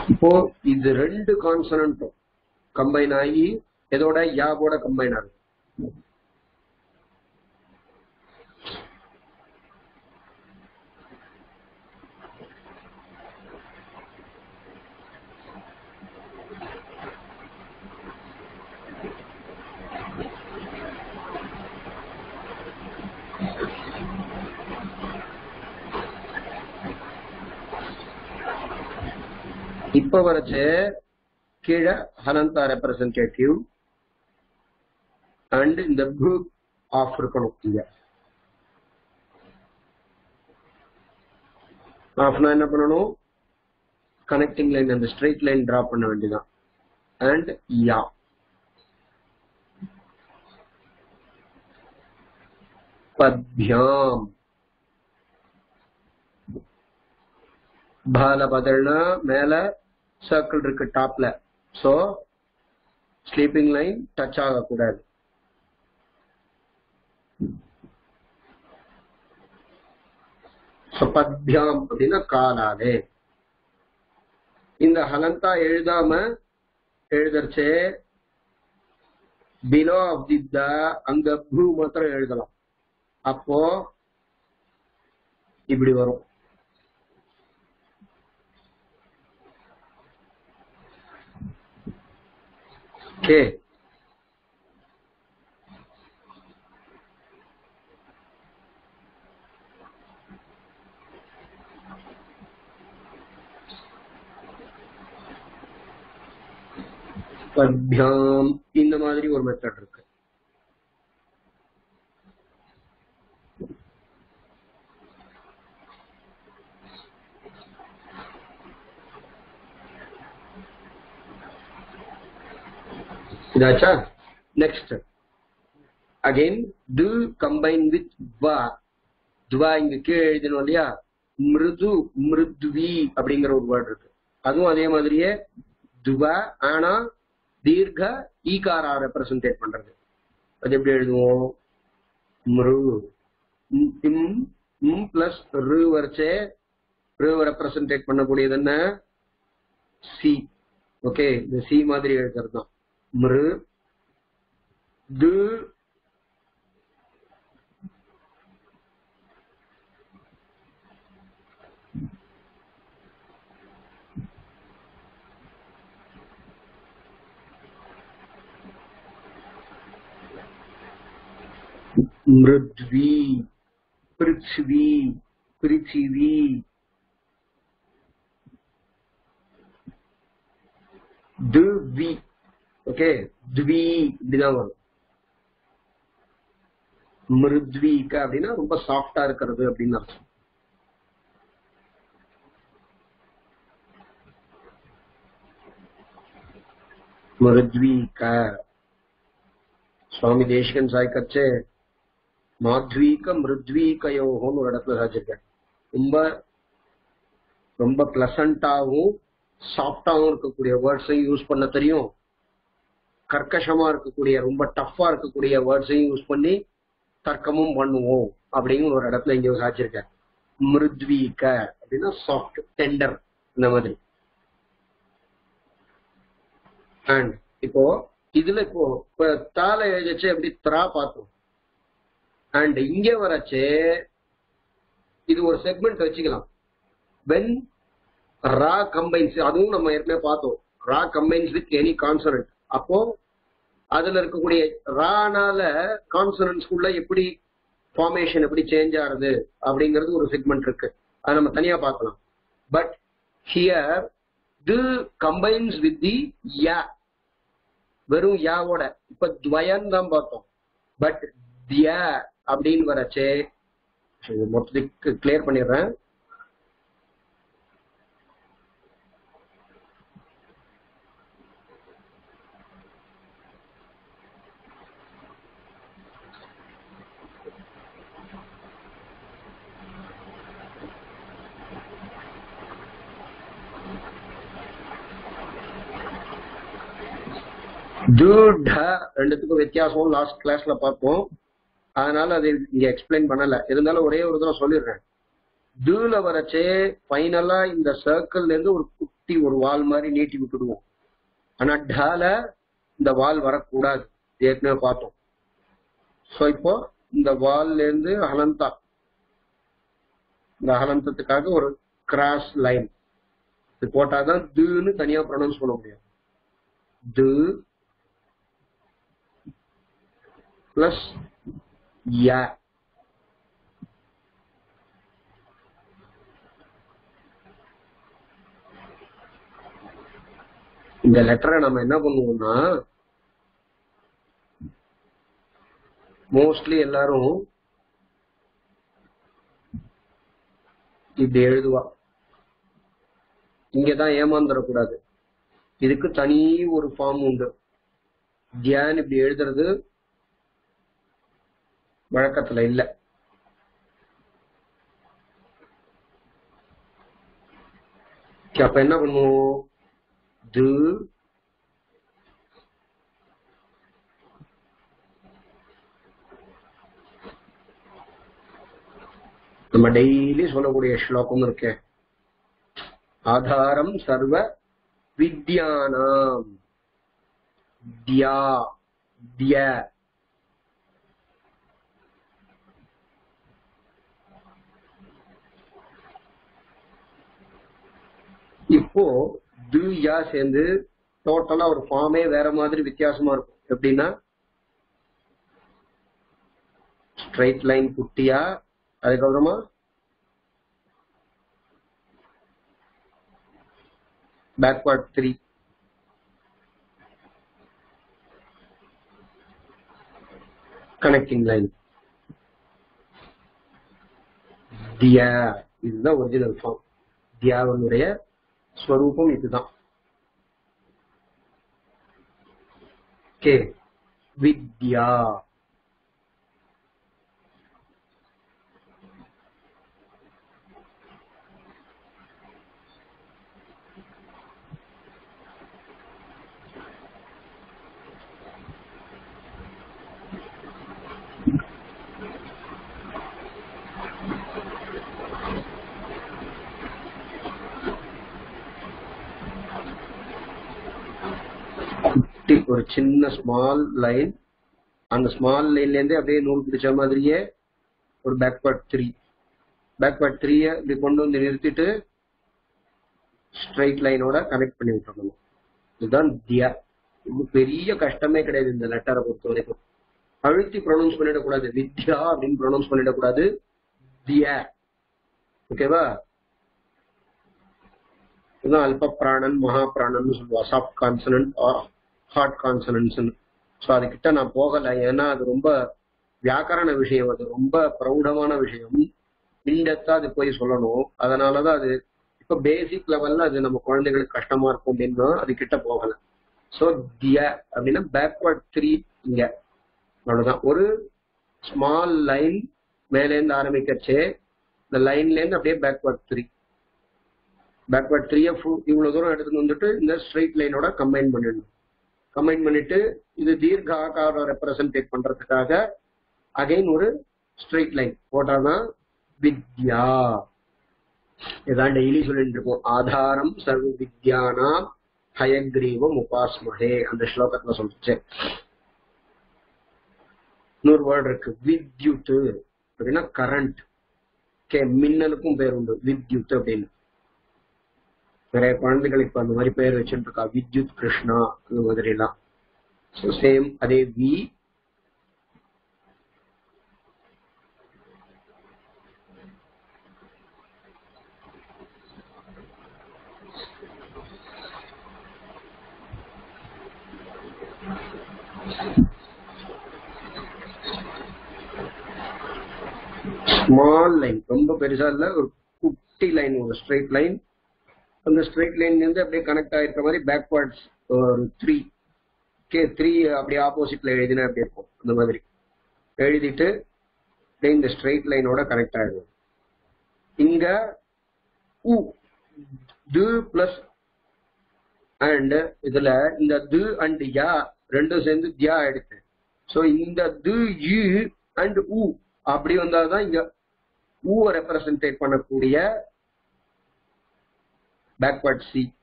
இப்போ இது ரெண்டு கான்சனண்டும் கம்பைன் ஆகி எதோட யாவோட கம்பைன் ஆகும் இப்ப வரைச்சு கீழே ஹலந்தா ரெப்ரசன்டேட்டிவ் அண்ட் இந்த குரூப் ஆஃப் இருக்கணும் இங்க ஆஃப்னா என்ன பண்ணணும் கனெக்டிங் லைன் அந்த ஸ்ட்ரெயிட் லைன் டிரா பண்ண வேண்டியதான் அண்ட் யா பத்யாம் பால பதில்னா மேல சர்க்கிள் இருக்கு டாப்ல சோ ஸ்லீப்பிங் லைன் டச் ஆகக்கூடாது. பத்யாம் அப்படின்னா காலாலே. இந்த ஹலந்தா எழுதாம எழுதறச்சே பிலோ ஆஃப் தி த அங்க ப்ரூ மாத்திரம் எழுதலாம். அப்போ இப்படி வரும். ஓகே பத்யாம் இந்த மாதிரி ஒரு மெத்தட் இருக்கு இதாச்சா next again to combine with வா துவா இங்க கீழே எழுதணும் இல்லையா? மிருது மிருத்வி அப்படிங்கிற ஒரு வேர்டு இருக்கு. அதுவும் அதே மாதிரியே துவா ஆனா தீர்க்க ஈகாரா ரெப்ரசன்டேட் பண்றது. அது எப்படி எழுதுவோம்? மிரு. ம், இம் ம் பிளஸ் ரு வரைச்சே ரு ரெப்ரசன்டேட் பண்ணக்கூடியது என்ன? சி ஓகே இந்த சி மாதிரி எழுதுறது தான் மிரு து மிருத்வி பிருத்வி பிருச்சிவி துவி ஓகே த்வி இப்படிதான் வரும் மிருத்வீக அப்படின்னா ரொம்ப சாஃப்டா இருக்கிறது அப்படின்னு அர்த்தம் மிருத்வீக சுவாமி தேசிகன் சாய்க்கச்சே மாத்வீக மிருத்வீகயோகம்னு ஒரு இடத்துல சாச்சிருக்கேன் ரொம்ப ரொம்ப பிளசண்டாவும் சாஃப்டாவும் இருக்கக்கூடிய வேர்ட்ஸையும் யூஸ் பண்ண தெரியும். கர்க்கசமா இருக்கக்கூடிய ரொம்ப டஃப்பா இருக்கக்கூடிய வேர்ட்ஸையும் யூஸ் பண்ணி தர்க்கமும் பண்ணுவோம் அப்படிங்கிற ஒரு இடத்துல இங்க சாச்சிருக்க மிருத்வீக அப்படின்னா சாஃப்ட் டெண்டர் இந்த மாதிரி. அண்ட் இப்போ இதுல இப்போ தால எழுதிச்சு எப்படி த்ரா பார்த்தோம். அண்ட் இங்க வரச்சு இது ஒரு செக்மெண்ட் வச்சுக்கலாம். வென் ரா கம்பைன்ஸ் அதுவும் நம்ம ஏற்கனவே பார்த்தோம். ரா கம்பைன்ஸ் வித் எனி கான்சனன்ட் அப்போ அதுல இருக்கக்கூடிய ரானால கான்சனன்ஸ்குள்ள எப்படி ஃபார்மேஷன் எப்படி சேஞ்ச் ஆகுது அப்படிங்கிறது ஒரு செக்மெண்ட் இருக்கு. அதை நம்ம தனியா பார்க்கலாம். But here the combines with the யா வெறும் யாவோட இப்ப துவயன் தான் பார்த்தோம். பட் திய அப்படின்னு வரச்சே மொத்தத்துக்கு கிளியர் பண்ணிடுறேன். து ட ரெண்டுத்துக்கும் வித்தியாசம் லாஸ்ட் கிளாஸ்ல பார்ப்போம். அதனால அதை இங்க எக்ஸ்பிளைன் பண்ணல. இருந்தாலும் ஒரே ஒரு தடவை சொல்லிடுறேன். டூல வரச்சே ஃபைனலா இந்த சர்க்கிள்ல இருந்து ஒரு குட்டி ஒரு வால் மாதிரி நீட்டி விட்டுடுவோம். ஆனா டால இந்த வால் வரக்கூடாது. ஏற்கனவே பார்த்தோம். ஸோ இப்போ இந்த வால்ல இருந்து அனந்தா இந்த அகலந்தத்துக்காக ஒரு கிராஸ் லைன் இது போட்டாதான் தூன்னு தனியா ப்ரொனவுன்ஸ் பண்ண முடியும். து plus ya. இந்த லெட்டரை நம்ம என்ன பண்ணுவோம்னா மோஸ்ட்லி எல்லாரும் இப்படி எழுதுவா. இங்கதான் ஏமாந்துடக்கூடாது. இதுக்கு தனி ஒரு ஃபார்ம் உண்டு. தியான் இப்படி எழுதுறது வழக்கத்துல இல்ல. அப்ப என்ன பண்ணுவோம்? து நம்ம டெய்லி சொல்லக்கூடிய ஸ்லோகம் இருக்கே. ஆதாரம் சர்வ வித்யானாம். தியா திய இப்போ டு யா சேர்ந்து டோட்டலா ஒரு ஃபார்மே வேற மாதிரி வித்தியாசமா இருக்கும். எப்படின்னா ஸ்ட்ரைட் லைன் குட்டியா அதுக்கப்புறமா பேக்வர்ட் த்ரீ கனெக்டிங் லைன் தியா இதுதான் ஒரிஜினல் ஃபார்ம் தியாவனுடைய ஸ்வரூபம் இதுதான் கே வித்யா குட்டி ஒரு சின்ன ஸ்மால் லைன் அந்த ஸ்மால் லைன்ல இருந்தே அப்படியே நூல் பிடிச்ச மாதிரியே ஒரு பேக்வர்ட் த்ரீ பேக்வர்ட் த்ரீய இப்படி கொண்டு வந்து நிறுத்திட்டு ஸ்ட்ரைட் லைனோட கனெக்ட் பண்ணி விட்டுருக்கணும் இதுதான் தியா. இது பெரிய கஷ்டமே கிடையாது இந்த லெட்டரை பொறுத்த வரைக்கும். அழுத்தி ப்ரொனவுன்ஸ் பண்ணிடக்கூடாது. வித்யா அப்படின்னு ப்ரொனவுன்ஸ் பண்ணிடக்கூடாது. தியா. ஓகேவா இதுதான் அல்ப பிராணன் மகா பிராணன் சொல்லுவா. Soft consonant hard consonants so அதுக்கிட்ட நான் போகல. ஏன்னா அது ரொம்ப வியாக்கரண விஷயம். அது ரொம்ப பிரௌடமான விஷயம். இன்டெப்தா அது போய் சொல்லணும். அதனாலதான் அது இப்ப பேசிக் லெவல்ல அது நம்ம குழந்தைகளுக்கு கஷ்டமா இருக்கும் அப்படின்னா அது கிட்ட போகல. ஸோ திய அப்படின்னா பேக்வர்ட் த்ரீ இங்க. அவ்வளவுதான். ஒரு ஸ்மால் லைன் மேலேருந்து ஆரம்பிக்கச்சே இந்த லைன்ல இருந்து அப்படியே பேக்வர்ட் த்ரீ பேக்வர்ட் த்ரீயை இவ்வளவு தூரம் எடுத்துட்டு வந்துட்டு இந்த ஸ்ட்ரைட் லைனோட கம்பைன் பண்ணிடணும். கமெண்ட் பண்ணிட்டு இது தீர்க்க ஆகாரம் ரெப்ரசன்டேட் பண்றதுக்காக அகைன் ஒரு ஸ்ட்ரைட் லைன் போட்டானா வித்யா. இதான் டெய்லி சொல்லிட்டு இருக்கோம் ஆதாரம் சர்வ வித்யானாம் ஹயக்ரீவம் உபாஸ்மஹே அந்த ஸ்லோகத்துல சொல்லிச்சு. இன்னொரு வேர்டு இருக்கு வித்யுத் அப்படின்னா கரண்ட் கே மின்னலுக்கும் பேர் உண்டு வித்யுத் அப்படின்னு. நிறைய குழந்தைகளுக்கு அந்த மாதிரி பேர் வச்சுட்டு இருக்கா வித்யுத் கிருஷ்ணா அந்த மாதிரி எல்லாம் ஸோ சேம் அதே வி. ஸ்மால் லைன் ரொம்ப பெருசா இல்ல ஒரு குட்டி லைன் ஒரு ஸ்ட்ரைட் லைன் அந்த ஸ்ட்ரெயிட் லைன்ல இருந்து அப்படியே கனெக்ட் ஆயிருக்க மாதிரி பேக்வர்ட்ஸ் ஒரு த்ரீ கே த்ரீ அப்படியே ஆப்போசிட்ல எழுதினா அப்படி இருக்கும்? அந்த மாதிரி. எழுதிட்டு அப்படியே இந்த ஸ்ட்ரெயிட் லைனோட கனெக்ட் ஆயிடும். இங்க உ து பிளஸ் அண்ட் இதுல இந்த து அண்ட் யா ரெண்டும் சேர்ந்து தியா ஆயிடுச்சு. ஸோ இந்த து யு அண்ட் உ அப்படி வந்தாதான் இங்க ஊவை ரெப்ரசன்டேட் பண்ணக்கூடிய backward C.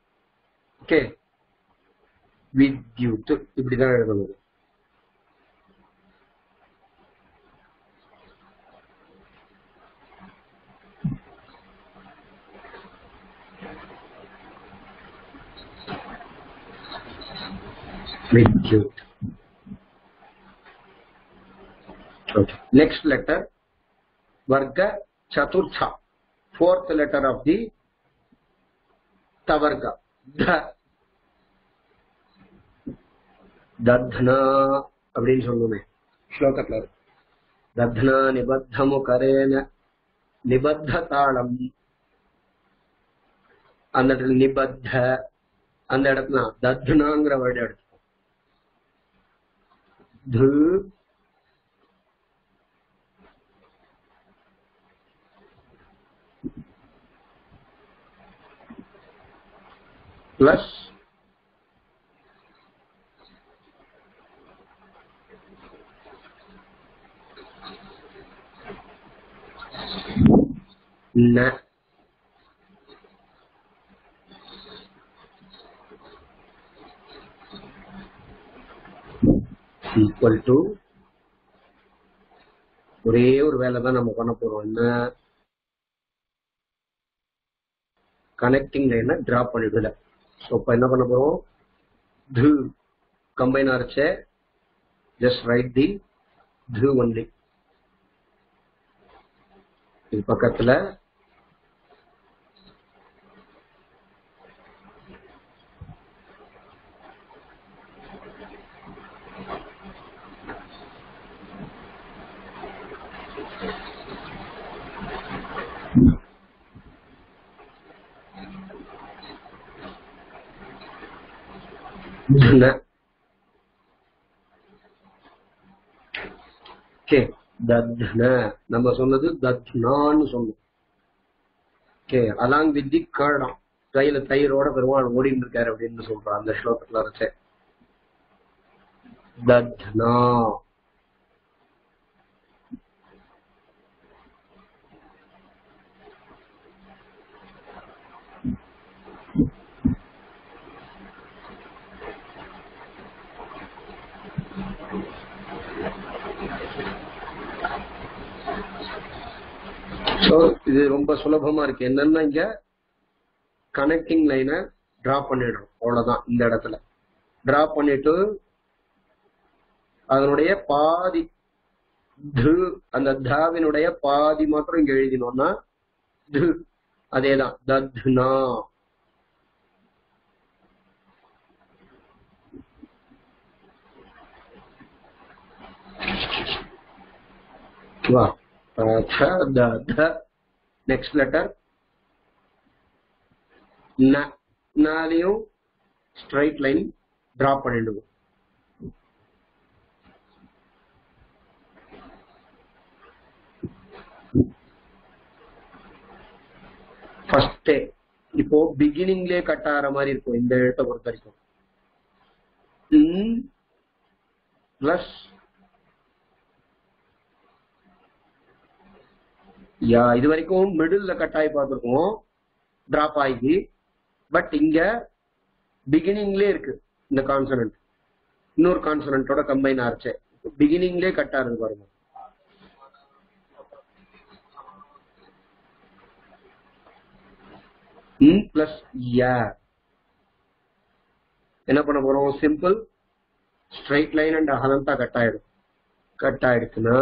Okay. With you. to if the are going to With you. Okay. Next letter. Varga Chaturtha. Fourth letter of the Tavarga. Dha. தத்னா அப்படின்னு சொல்லுமே ஸ்லோகத்துல இருக்கு. தத்னா நிபத்தமு கரேன நிபத்த தாளம் அந்த இடத்துல நிபத்த அந்த இடத்துல தத்னாங்கிற வேர்டு எடுத்துக்கோ plus na. Equal to ஒரே ஒரு வேலை தான் நம்ம பண்ண போறோம். என்ன? கனெக்டிங் லைனை டிரா பண்ணிடுல ஸோ இப்போ என்ன பண்ண போறோம் து கம்பைன் ஆச்சு ஜஸ்ட் ரைட் தி து ஒன்லி இது பக்கத்துல ஓகே தத்ன. நம்ம சொன்னது தத்னான்னு சொன்னோம். ஓகே அலாங் வித் தி கையில தயிரோட பெருமாள் ஓடிட்டு இருக்காரு அப்படின்னு சொல்றான் அந்த ஸ்லோகத்துல வச்ச தத்னா. இது ரொம்ப சுலபமா இருக்கு. என்னன்னா இங்க கனெக்டிங் லைனை டிரா பண்ணிடுறோம் அவ்வளவுதான் இந்த இடத்துல. டிரா பண்ணிட்டு அதனுடைய பாதி து அந்த தாவினுடைய பாதி மாத்திரம் இங்க எழுதினோம்னா து அதேதான். தத்னா. வா. த த த நெக்ஸ்ட் லெட்டர் ந நாலையும் ஸ்ட்ரைட் லைன் டிரா பண்ணிடுவோம் ஃபர்ஸ்ட் இப்போ பிகினிங்லயே கட் ஆகிற மாதிரி இருக்கும் இந்த எழுத்தை பொறுத்த வரைக்கும் பிளஸ் யா இது வரைக்கும் மிடில்ல கட் ஆகி பார்த்துருக்கோம் டிராப் ஆகி பட் இங்க பிகினிங்லே இருக்கு இந்த கான்சனன்ட் இன்னொரு கான்சனன்ட்டோட கம்பைன் ஆச்சு. பிகினிங்லேயே கட் ஆகுது பாருங்க. இன் பிளஸ் யா என்ன பண்ண போறோம்? சிம்பிள் ஸ்ட்ரைட் லைன் அண்ட் அகலந்தா கட் ஆயிடும். கட் ஆயிடுச்சுன்னா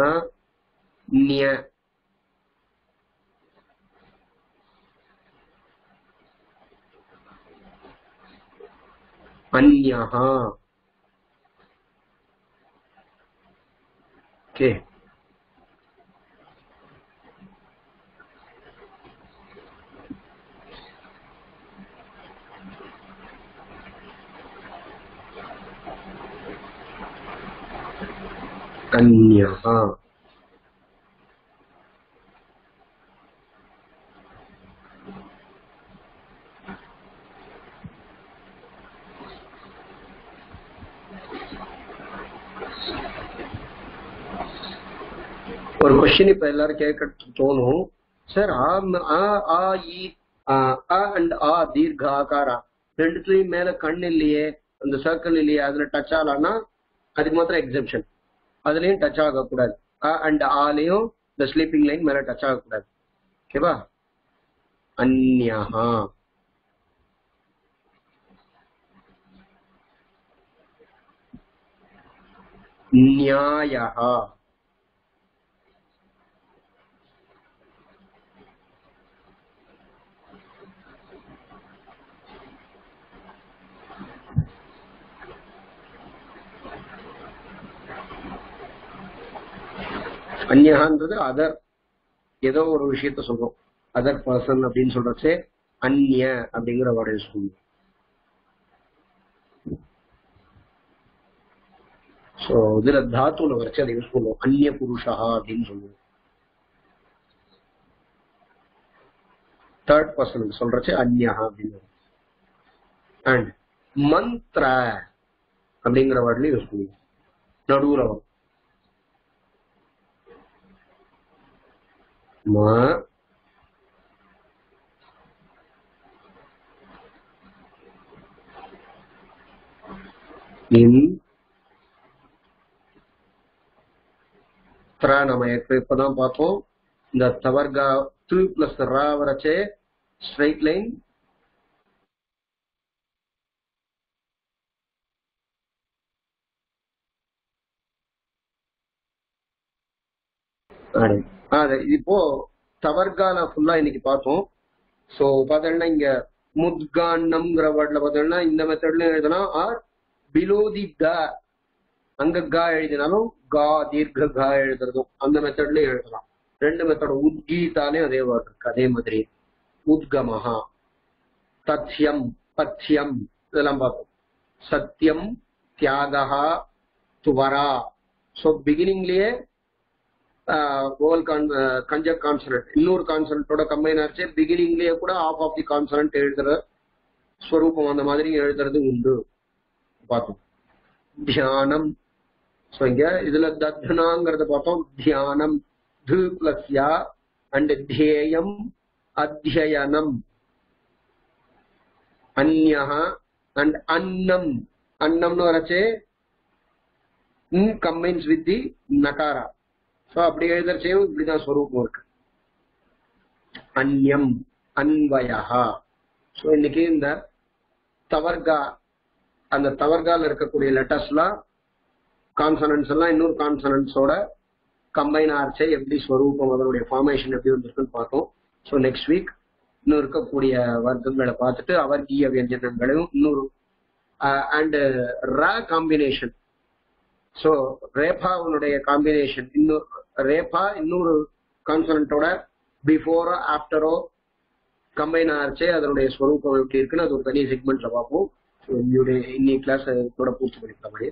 ओके अन्यः। ஒரு கொஸ்டின் இப்ப எல்லாரும் கேட்க தோணும் சார் ஆ ம- ஆ ஆ இ ஆ, அ அண்ட் ஆ தீர்க்க ஆகாரா ரெண்டுத்துலயும் மேல கண் இல்லையே அந்த சர்க்கிள் இல்லையே அதுல டச் ஆகலாம்னா அதுக்கு மாத்திரம் எக்ஸம்ஷன் அதுலயும் டச் ஆகக்கூடாது அ அண்ட் ஆலையும் இந்த ஸ்லீப்பிங் லைன் மேல டச் ஆகக்கூடாது ஓகேவா அந்யா நியாயா அந்யகான்றது அதர் ஏதோ ஒரு விஷயத்த சொல்றோம். அதர் பர்சன் அப்படின்னு சொல்றச்சே அந்நிய அப்படிங்கிற வார்டு யூஸ் பண்ணுவோம். ஸோ இதுல தாத்துல வச்சு அதை யூஸ் பண்ணுவோம். அந்நிய புருஷா அப்படின்னு சொல்லுவோம். தேர்ட் பர்சன் சொல்றச்சு அந்யா அப்படின்னு அண்ட் மந்த்ர அப்படிங்கிற வேர்ட்லயும் யூஸ் பண்ணுவோம். நடுவுல வரும். ம இன் த்ரா நம்ம இப்ப இப்பதான் பார்த்தோம் இந்த தவர்கா து பிளஸ் ரா வரச்சே ஸ்ட்ரைட் லைன் அது இப்போ தவர்கானா ஃபுல்லா இன்னைக்கு பார்த்தோம். சோ பார்த்தோம்னா இங்க முத்கான்னம்ங்கிற வேர்ட்ல பாத்தீங்கன்னா இந்த மெத்தட்ல எழுதுனா ஆர் பிலோ தி க அங்க கா எழுதினாலும் கா தீர்க்க கா எழுதுறதும் அந்த மெத்தட்ல எழுதலாம். ரெண்டு மெத்தட் உத்கீதாலே அதே வேர்ட் இருக்கு அதே மாதிரி. உத்கமஹா தத்யம் பத்யம் இதெல்லாம் பார்ப்போம். சத்தியம் தியாகா துவரா. ஸோ பிகினிங்லயே ஓவல் கான் கஞ்சக் கான்சனன்ட் இன்னொரு கான்சனன்ட்டோட கம்பைன் ஆச்சு. பிகினிங்லயே கூட ஆஃப் ஆஃப் தி கான்சனன்ட் எழுதுற ஸ்வரூபம் அந்த மாதிரி எழுதுறது உண்டு. பார்த்தோம் தியானம். ஸோ இங்க இதுல தத்னாங்கிறத பார்த்தோம். தியானம். து பிளஸ் யா அண்ட் தியேயம் அத்தியனம். அந்யா அண்ட் அன்னம். அன்னம்னு வரச்சே கம்பைன்ஸ் வித் தி நகாரா ஸோ அப்படி எழுதுறச்சேயும் இப்படிதான் ஸ்வரூபம் இருக்கு. அந்யம் அன்வயா ஸோ இன்னைக்கு இந்த தவர்கா அந்த தவர்கால இருக்கக்கூடிய லெட்டர்ஸ்லாம் கான்சனன்ஸ் எல்லாம் இன்னொரு கான்சனன்ஸோட கம்பைன் ஆர்ச்சை எப்படி ஸ்வரூபம் அதனுடைய ஃபார்மேஷன் எப்படி வந்திருக்குன்னு பார்த்தோம். ஸோ நெக்ஸ்ட் வீக் இன்னும் இருக்கக்கூடிய வர்க்கங்களை பார்த்துட்டு அவர்கீய வியஞ்சனங்களையும் இன்னொரு அண்ட் ர காம்பினேஷன் ஸோ ரேபாவுடைய காம்பினேஷன் இன்னொரு ரேபா இன்னொரு கான்சனண்டோட பிஃபோரோ ஆஃப்டரோ கம்பைன் ஆச்சு அதனுடைய ஸ்வரூபம் எப்படி இருக்குன்னு அது ஒரு தனி செக்மெண்ட்ல பார்ப்போம். என்னுடைய இன்னைக்கு கிளாஸ் இதோட பூர்த்தி பண்ணிக்கலாம்? மாதிரி